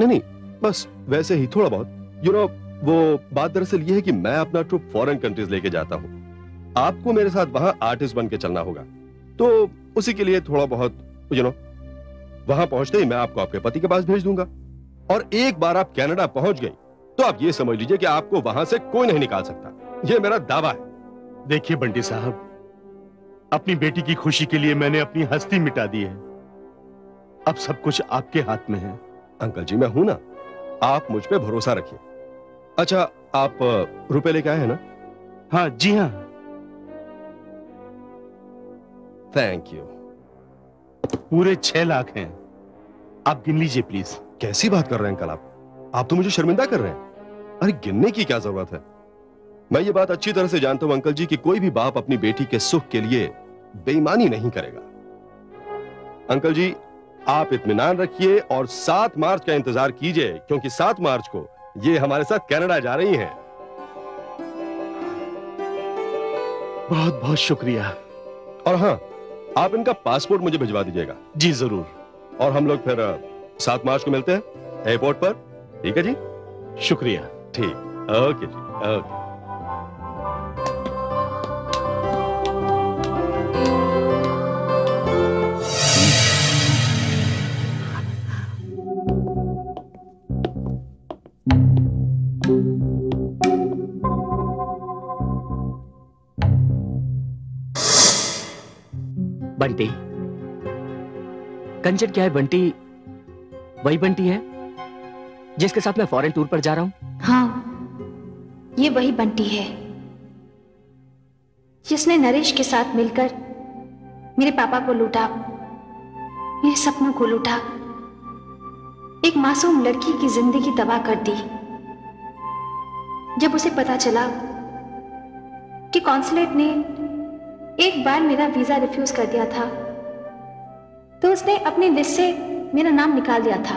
नहीं नहीं बस वैसे ही थोड़ा बहुत। यू नो वो बात दरअसल ये है कि मैं अपना ट्रुप फॉरेन कंट्रीज़ लेके जाता हूँ। आपको मेरे साथ वहाँ आर्टिस्ट बन के चलना होगा। तो उसी के लिए थोड़ा बहुत यू नो वहाँ पहुँचते ही मैं आपको आपके पति के पास भेज दूँगा। और एक बार आप कनाडा पहुँच गई तो आप ये समझ लीजिए कि आपको वहाँ से कोई नहीं निकाल सकता। ये मेरा दावा है। देखिए बंटी साहब अपनी बेटी की खुशी के लिए मैंने अपनी हस्ती मिटा दी है। अब सब कुछ आपके हाथ में है। अंकल जी मैं हूँ ना। आप मुझ पे भरोसा रखिए। अच्छा आप रुपए लेके आए हैं ना? हाँ जी हाँ। थैंक यू पूरे छह लाख हैं। आप गिन लीजिए प्लीज़ कैसी बात कर रहे हैं अंकल आप? आप तो मुझे शर्मिंदा कर रहे हैं। अरे गिनने की क्या ज़रूरत है? मैं ये बात अच्छी तरह से जानता हूँ अंकल जी कि कोई भी बाप अपनी बेटी के सुख के लिए बेईमानी नहीं करेगा। अंकल जी आप इतमान रखिए और सात मार्च का इंतज़ार कीजिए क्योंकि सात मार्च को ये हमारे साथ कनाडा जा रही हैं। बहुत बहुत शुक्रिया। और हाँ आप इनका पासपोर्ट मुझे भिजवा दीजिएगा। जी ज़रूर। और हम लोग फिर सात मार्च को मिलते हैं एयरपोर्ट पर। ठीक है जी? शुक्रिया। ठीक। ओके जी ओके। बंटी। कंचन क्या है बंटी? वही बंटी है, जिसके साथ मैं फॉरेन टूर पर जा रहा हूँ। हाँ ये वही बंटी है, जिसने नरेश के साथ मिलकर मेरे पापा को लूटा, मेरे सपनों को लूटा, एक मासूम लड़की की ज़िंदगी तबाह कर दी। जब उसे पता चला कि कॉन्सुलेट ने एक बार मेरा वीज़ा रिफ्यूज कर दिया था तो उसने अपनी लिस्ट से मेरा नाम निकाल दिया था।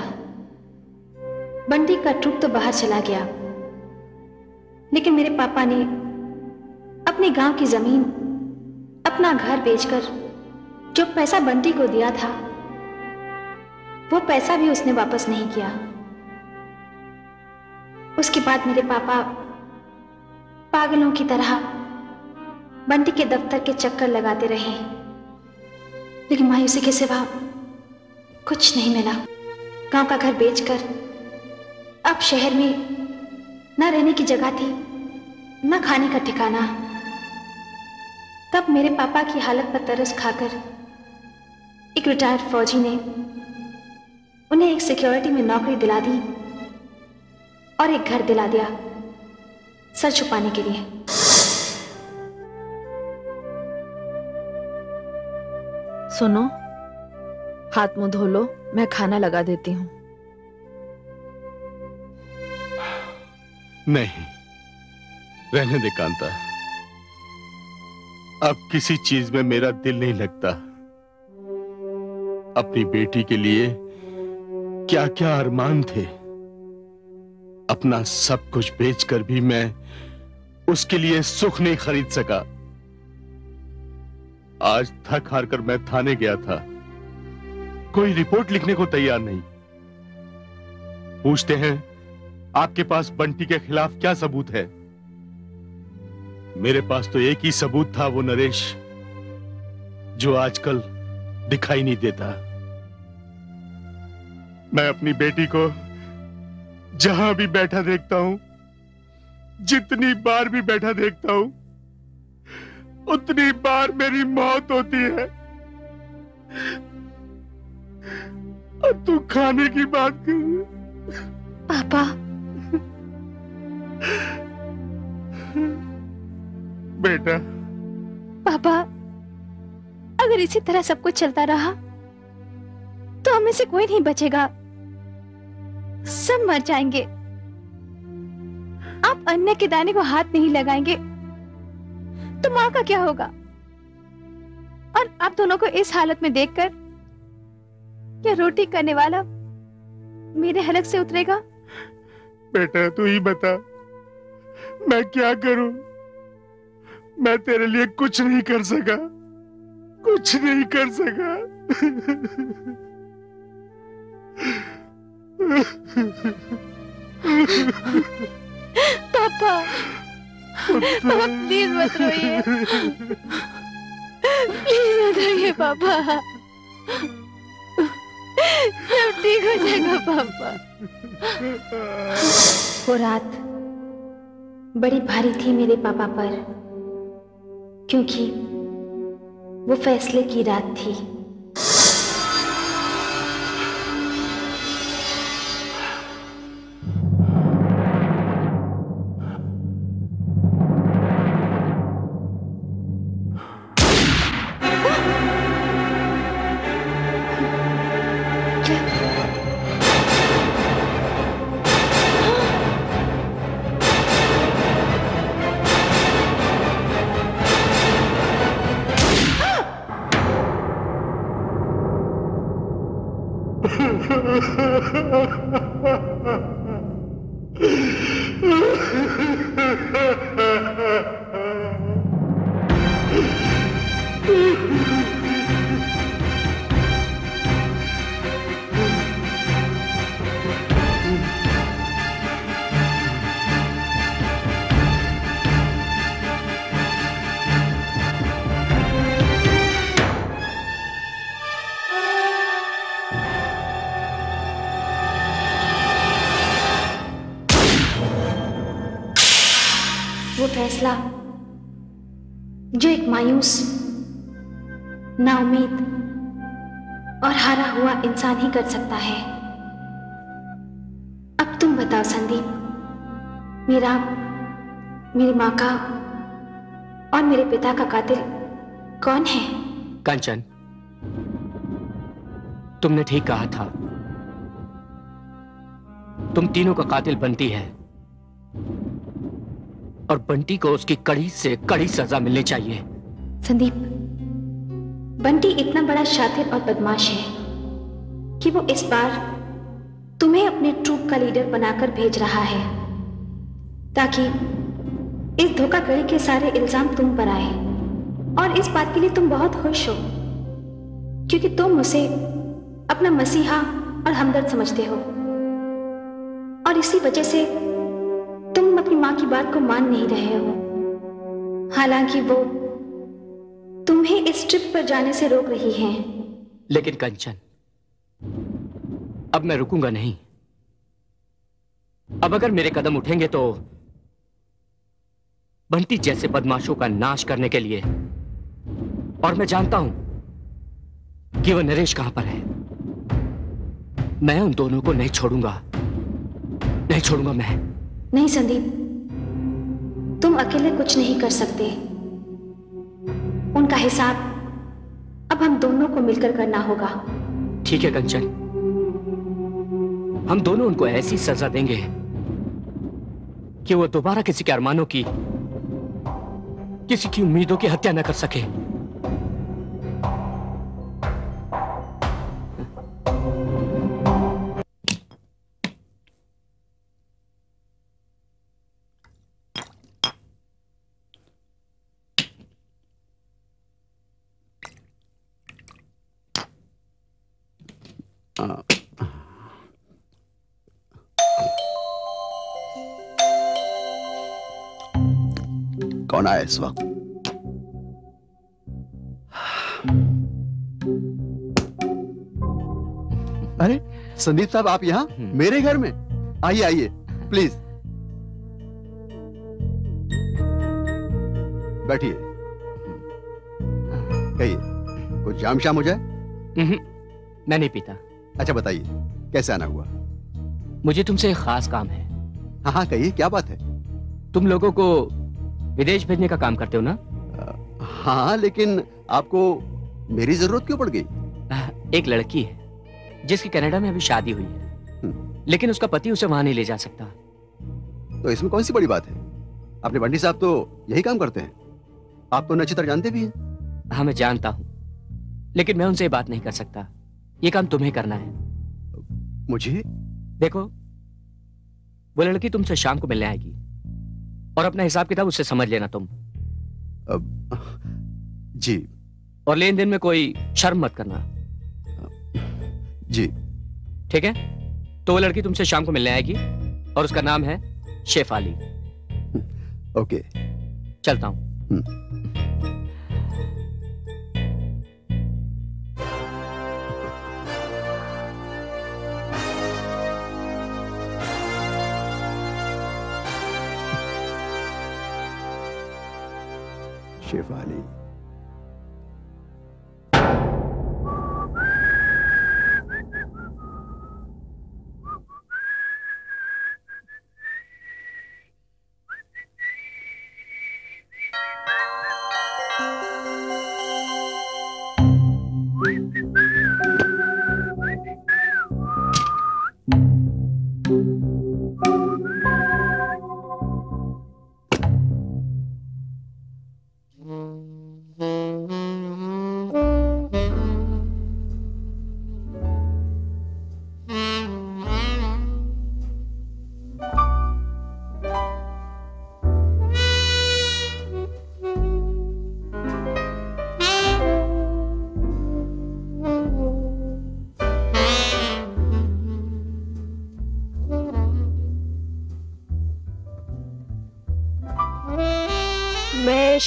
बंटी का ट्रुप तो बाहर चला गया, लेकिन मेरे पापा ने अपने गाँव की ज़मीन, अपना घर बेचकर जो पैसा बंटी को दिया था, वो पैसा भी उसने वापस नहीं किया। उसके बाद मेरे पापा पागलों की तरह बंटी के दफ्तर के चक्कर लगाते रहे। लेकिन मायूसी के सिवा कुछ नहीं मिला। गाँव का घर बेचकर अब शहर में न रहने की जगह थी, न खाने का ठिकाना। तब मेरे पापा की हालत पर तरस खाकर एक रिटायर्ड फौजी ने उन्हें एक सिक्योरिटी में नौकरी दिला दी और एक घर दिला दिया सर छुपाने के लिए। सुनो। हाथ मुँह धो लो, मैं खाना लगा देती हूँ। नहीं। रहने दे, कांता। अब किसी चीज़ में मेरा दिल नहीं लगता। अपनी बेटी के लिए क्या क्या अरमान थे। अपना सब कुछ बेचकर भी मैं उसके लिए सुख नहीं खरीद सका। आज थक हार कर मैं थाने गया था। कोई रिपोर्ट लिखने को तैयार नहीं। पूछते हैं, आपके पास बंटी के खिलाफ क्या सबूत है? मेरे पास तो एक ही सबूत था वो नरेश, जो आजकल दिखाई नहीं देता। मैं अपनी बेटी को जहाँ भी बैठा देखता हूँ, जितनी बार भी बैठा देखता हूँ उतनी बार मेरी मौत होती है। और तू खाने की बात कर पापा। बेटा। पापा अगर इसी तरह सब कुछ चलता रहा तो हमें से कोई नहीं बचेगा। सब मर जाएँगे। आप अन्य के दाने को हाथ नहीं लगाएँगे। तो माँ का क्या होगा? और आप दोनों को इस हालत में देखकर क्या रोटी करने वाला मेरे हलक से उतरेगा? बेटा तू ही बता। मैं क्या करूँ? मैं तेरे लिए कुछ नहीं कर सका। कुछ नहीं कर सका। पापा पापा प्लीज़ मत रोइए। प्लीज़ मत रोइए, पापा। सब ठीक हो जाएगा, पापा। वो रात बड़ी भारी थी मेरे पापा पर, क्योंकि वो फैसले की रात थी। इंसान ही कर सकता है। अब तुम बताओ संदीप मेरा मेरी माँ का और मेरे पिता का कातिल कौन है? कंचन तुमने ठीक कहा था। तुम तीनों का कातिल बनती है। और बंटी को उसकी कड़ी से कड़ी सजा मिलनी चाहिए। संदीप बंटी इतना बड़ा शातिर और बदमाश है। कि वो इस बार तुम्हें अपने ट्रूप का लीडर बनाकर भेज रहा है, ताकि इस धोखाधड़ी के सारे इल्ज़ाम तुम पर आए। और इस बात के लिए तुम बहुत खुश हो, क्योंकि तुम उसे अपना मसीहा और हमदर्द समझते हो। और इसी वजह से तुम अपनी माँ की बात को मान नहीं रहे हो। हालाँकि वो तुम्हें इस ट्रिप पर जाने से रोक रही हैं। लेकिन कंचन अब मैं रुकूँगा नहीं। अब अगर मेरे कदम उठेंगे तो बंटी जैसे बदमाशों का नाश करने के लिए और मैं जानता हूँ कि वह नरेश कहाँ पर है। मैं उन दोनों को नहीं छोड़ूँगा। नहीं छोड़ूँगा मैं। नहीं संदीप तुम अकेले कुछ नहीं कर सकते। उनका हिसाब अब हम दोनों को मिलकर करना होगा। ठीक है कंचन। हम दोनों उनको ऐसी सजा देंगे कि वो दोबारा किसी के अरमानों की, किसी की उम्मीदों की हत्या न कर सके। कौन आया इस वक्त अरे संदीप साहब आप यहाँ? मेरे घर में? आइए आइए प्लीज़ बैठिए। कहिए कुछ जाम शाम हो जाए? हम्म, मैं नहीं पीता। अच्छा बताइए कैसे आना हुआ? मुझे तुमसे एक खास काम है। हाँ हाँ कहिए क्या बात है? तुम लोगों को विदेश भेजने का काम करते हो ना? हाँ लेकिन आपको मेरी ज़रूरत क्यों पड़ गई? एक लड़की है जिसकी कनाडा में अभी शादी हुई है। लेकिन उसका पति उसे वहाँ नहीं ले जा सकता। तो इसमें कौन सी बड़ी बात है? अपने बंडी साहब तो यही काम करते हैं। आप तो उन्हें अच्छी तरह जानते भी हैं। हाँ मैं जानता हूँ। लेकिन मैं उनसे बात नहीं कर सकता। ये काम तुम्हें करना है। मुझे? देखो वो लड़की तुमसे शाम को मिलने आएगी। और अपना हिसाब किताब उससे समझ लेना तुम। जी। और लेन देन में कोई शर्म मत करना। जी। ठीक है? तो वो लड़की तुमसे शाम को मिलने आएगी और उसका नाम है शेफाली ओके। चलता हूँ। शेफाली मैं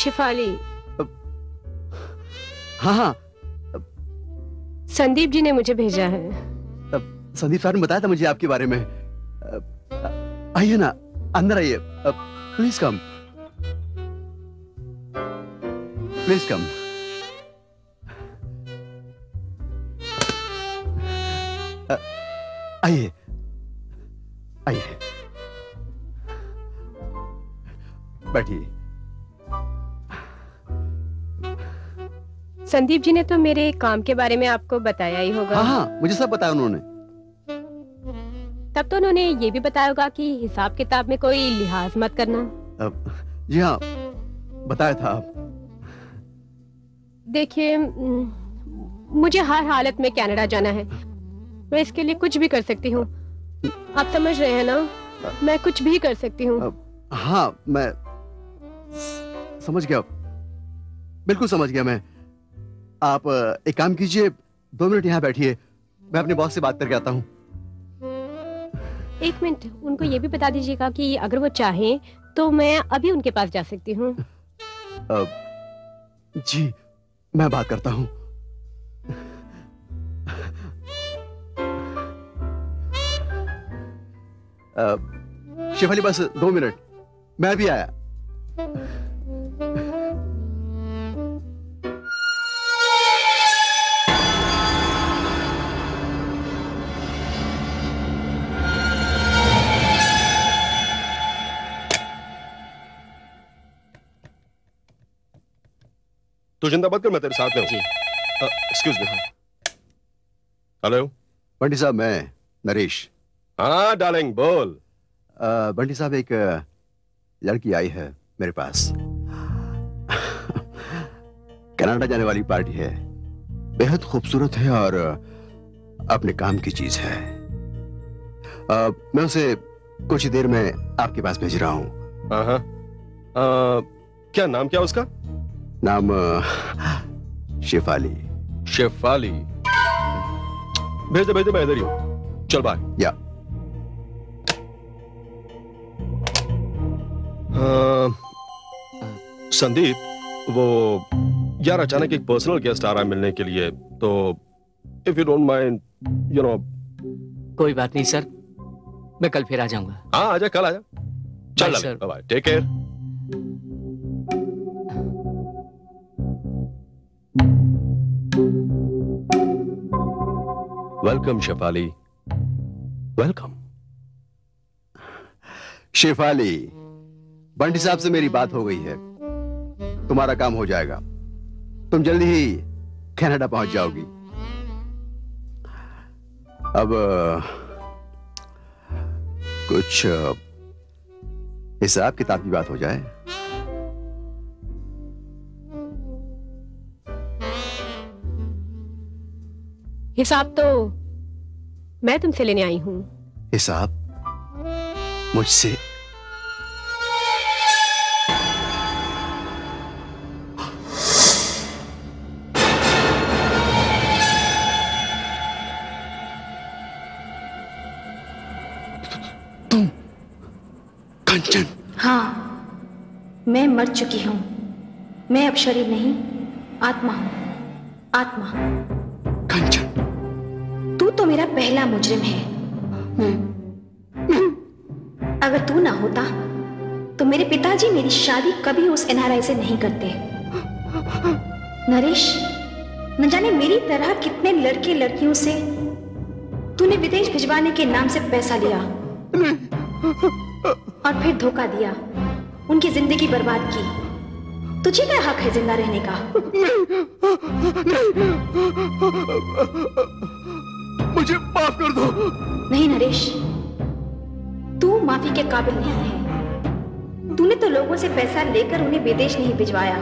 शिफाली। हाँ हाँ। संदीप जी ने मुझे भेजा है। संदीप सर ने बताया था मुझे आपके बारे में। आइए ना अंदर आइए। प्लीज़ कम प्लीज़ कम आइए। आइए। बैठिए। संदीप जी ने तो मेरे काम के बारे में आपको बताया ही होगा। हाँ हाँ मुझे सब बताया उन्होंने। तब तो उन्होंने ये भी बताया होगा कि हिसाब किताब में कोई लिहाज मत करना। अब जी हाँ बताया था आप। देखिए मुझे हर हालत में कनाडा जाना है। मैं इसके लिए कुछ भी कर सकती हूँ। आप समझ रहे हैं ना? मैं कुछ भी कर सकती हूँ। हाँ मैं समझ गया। बिल्कुल समझ गया मैं। आप एक काम कीजिए दो मिनट यहाँ बैठिए। मैं अपने बॉस से बात करके आता हूँ। एक मिनट उनको ये भी बता दीजिएगा कि अगर वो चाहें तो मैं अभी उनके पास जा सकती हूँ। जी मैं बात करता हूँ। अ, शिफाली बस दो मिनट। मैं भी आया। तू चिंता मत कर मैं तेरे साथ में हूँ। एक्सक्यूज मी हेलो बंटी साहब मैं नरेश। हाँ डार्लिंग बोल। बंटी साहब एक लड़की आई है मेरे पास। कनाडा जाने वाली पार्टी है। बेहद खूबसूरत है और अपने काम की चीज़ है। अ, मैं उसे कुछ देर में आपके पास भेज रहा हूँ। हाँ हाँ। क्या नाम क्या उसका? नाम शेफाली शेफाली भेज दे भेज दे मैं इधर ही हूँ। चल बाय या। अ, संदीप वो यार अचानक एक पर्सनल गेस्ट आ रहा है मिलने के लिए तो if you don't mind you know कोई बात नहीं सर। मैं कल फिर आ जाऊँगा। हाँ आजा कल आजा चल bye take care welcome Shefali welcome Shefali Bunty साहब से मेरी बात हो गई है तुम्हारा काम हो जाएगा तुम जल्दी ही कनाडा पहुँच जाओगी अब कुछ हिसाब किताब की बात हो जाए हिसाब तो मैं तुमसे लेने आई हूँ। हिसाब? मुझसे? कंचन। हाँ मैं मर चुकी हूँ। मैं अब शरीर नहीं आत्मा हूँ। आत्मा। कंचन। तू मेरा पहला मुजरिम है। अगर तू ना होता तो मेरे पिताजी मेरी शादी कभी उस एनआरआई से नहीं करते। नरेश न जाने मेरी तरह कितने लड़के लड़कियों से तूने विदेश भिजवाने के नाम से पैसा लिया और फिर धोखा दिया उनकी ज़िंदगी बर्बाद की। तुझे क्या हक है ज़िंदा रहने का। मुझे माफ़ कर दो। नहीं नरेश तू माफ़ी के काबिल नहीं है। तूने तो लोगों से पैसा लेकर उन्हें विदेश नहीं भिजवाया।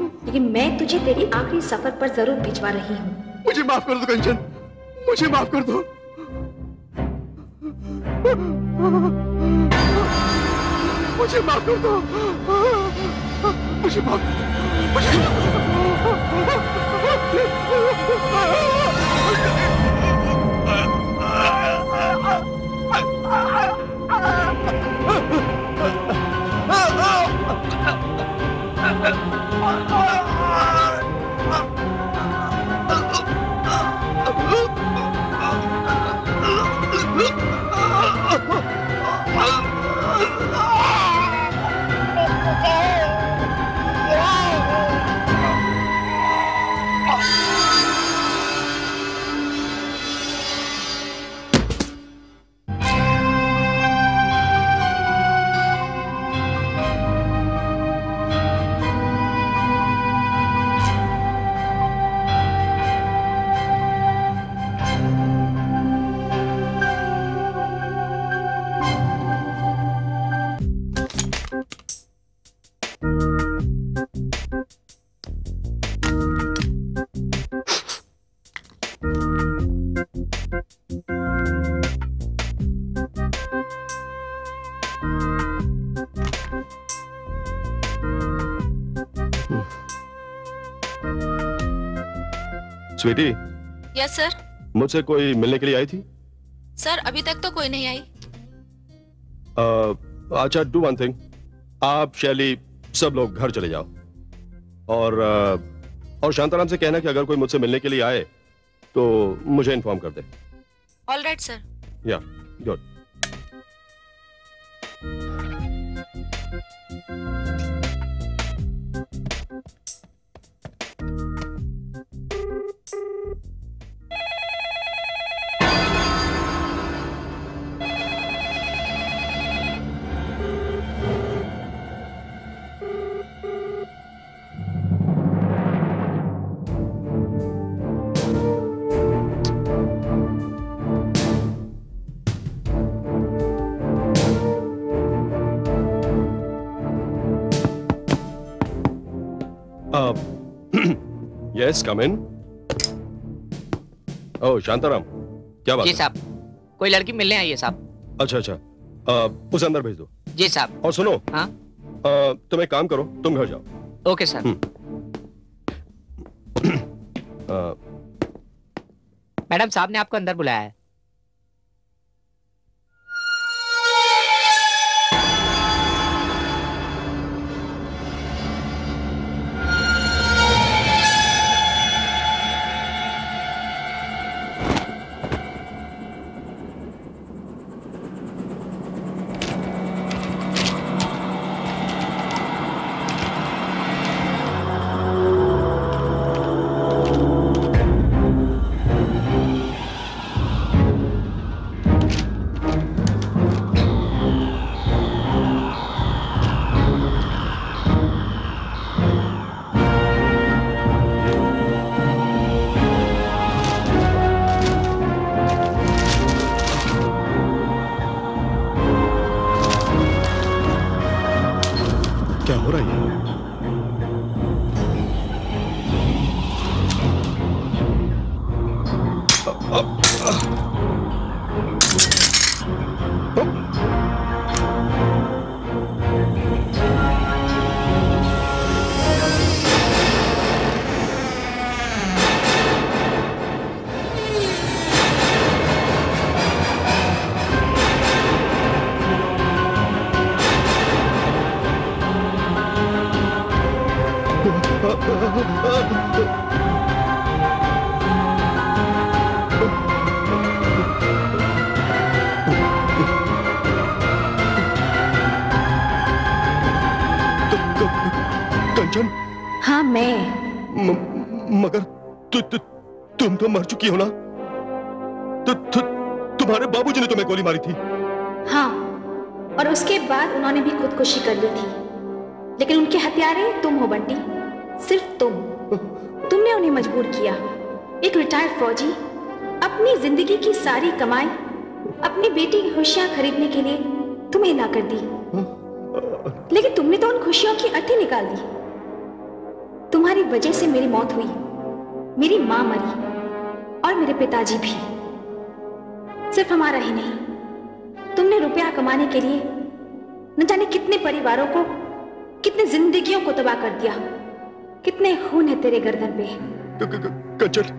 लेकिन मैं तुझे तेरी आखिरी सफ़र पर ज़रूर भिजवा रही हूँ। मुझे माफ़ कर दो कंचन। मुझे माफ़ कर दो। मुझे माफ़ कर दो। मुझे माफ़ कर दो स्वीटी। यस सर मुझसे कोई मिलने के लिए आई थी? सर अभी तक तो कोई नहीं आई। अच्छा डू वन थिंग आप शैली सब लोग घर चले जाओ। और अ, और शांताराम से कहना कि अगर कोई मुझसे मिलने के लिए आए तो मुझे इन्फॉर्म कर दे। All right sir yeah good yes come in oh Shantaram क्या बात जी साहब कोई लड़की मिलने आई है साहब। अच्छा अच्छा। आ, उसे अंदर भेज दो। जी साहब। और सुनो हाँ? तुम एक काम करो तुम घर जाओ। Okay sir. अ, मैडम साहब ने आपको अंदर बुलाया हो। तु, तु, तुम तो मर चुकी हो ना? तु, तु, तुम्हारे बाबूजी ने तुम्हें गोली मारी थी। हाँ और उसके बाद उन्होंने भी खुदकुशी कर ली थी। लेकिन उनके हत्यारे तुम हो बंटी। सिर्फ़ तुम। तुमने उन्हें मजबूर किया। एक रिटायर्ड फौजी अपनी ज़िंदगी की सारी कमाई अपनी बेटी की खुशियाँ खरीदने के लिए तुम्हें ना कर दी। लेकिन तुमने तो उन खुशियों की अर्थी निकाल दी। तुम्हारी वजह से मेरी मौत हुई। मेरी माँ मरी और मेरे पिताजी भी। सिर्फ़ हमारा ही नहीं तुमने रुपया कमाने के लिए न जाने कितने परिवारों को कितने जिंदगियों को तबाह कर दिया। कितने खून है तेरे गर्दन पे। कंचन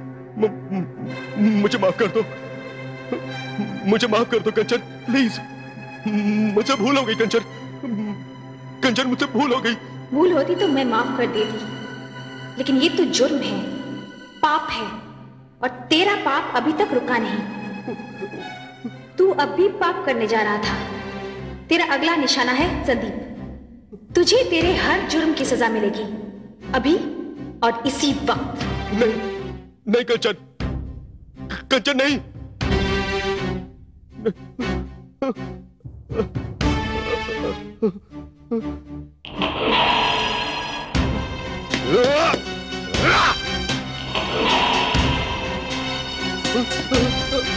मुझे माफ़ कर दो। मुझे माफ़ कर दो कंचन प्लीज़ मुझे भूल हो गई कंचन। कंचन मुझसे भूल हो गई। भूल होती तो मैं माफ़ कर देती। लेकिन ये तो जुर्म है। पाप है और तेरा पाप अभी तक रुका नहीं। तू अब भी पाप करने जा रहा था। तेरा अगला निशाना है संदीप। तुझे तेरे हर जुर्म की सजा मिलेगी। अभी और इसी वक्त। नहीं नहीं, कंचन। कंचन, नहीं। संदीप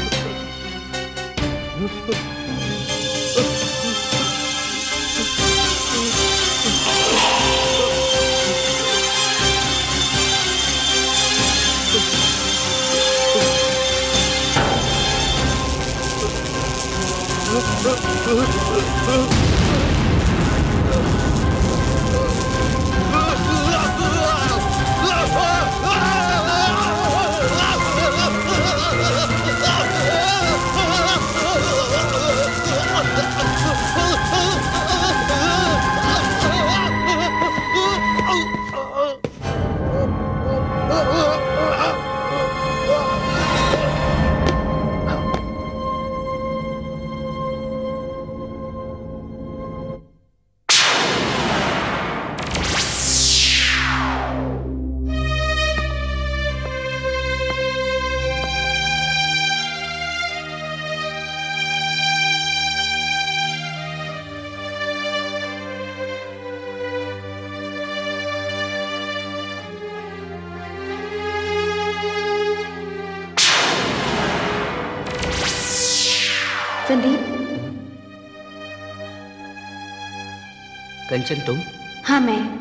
कंचन तुम? हाँ मैं।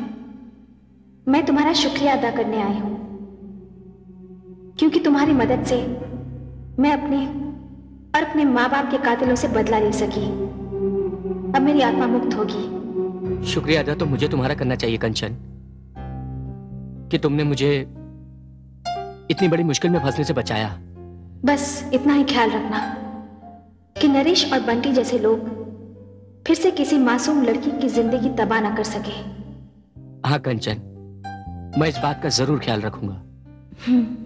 मैं तुम्हारा शुक्रिया अदा करने आई हूँ। क्योंकि तुम्हारी मदद से मैं अपने और अपने माँ बाप के कातिलों से बदला ले सकी। अब मेरी आत्मा मुक्त होगी। शुक्रिया अदा तो मुझे तुम्हारा करना चाहिए कंचन। कि तुमने मुझे इतनी बड़ी मुश्किल में फंसने से बचाया। बस इतना ही ख्याल रखना कि नरेश और बंटी जैसे लोग फिर से किसी मासूम लड़की की ज़िंदगी तबाह ना कर सके। हाँ कंचन मैं इस बात का ज़रूर ख्याल रखूँगा। हम्म।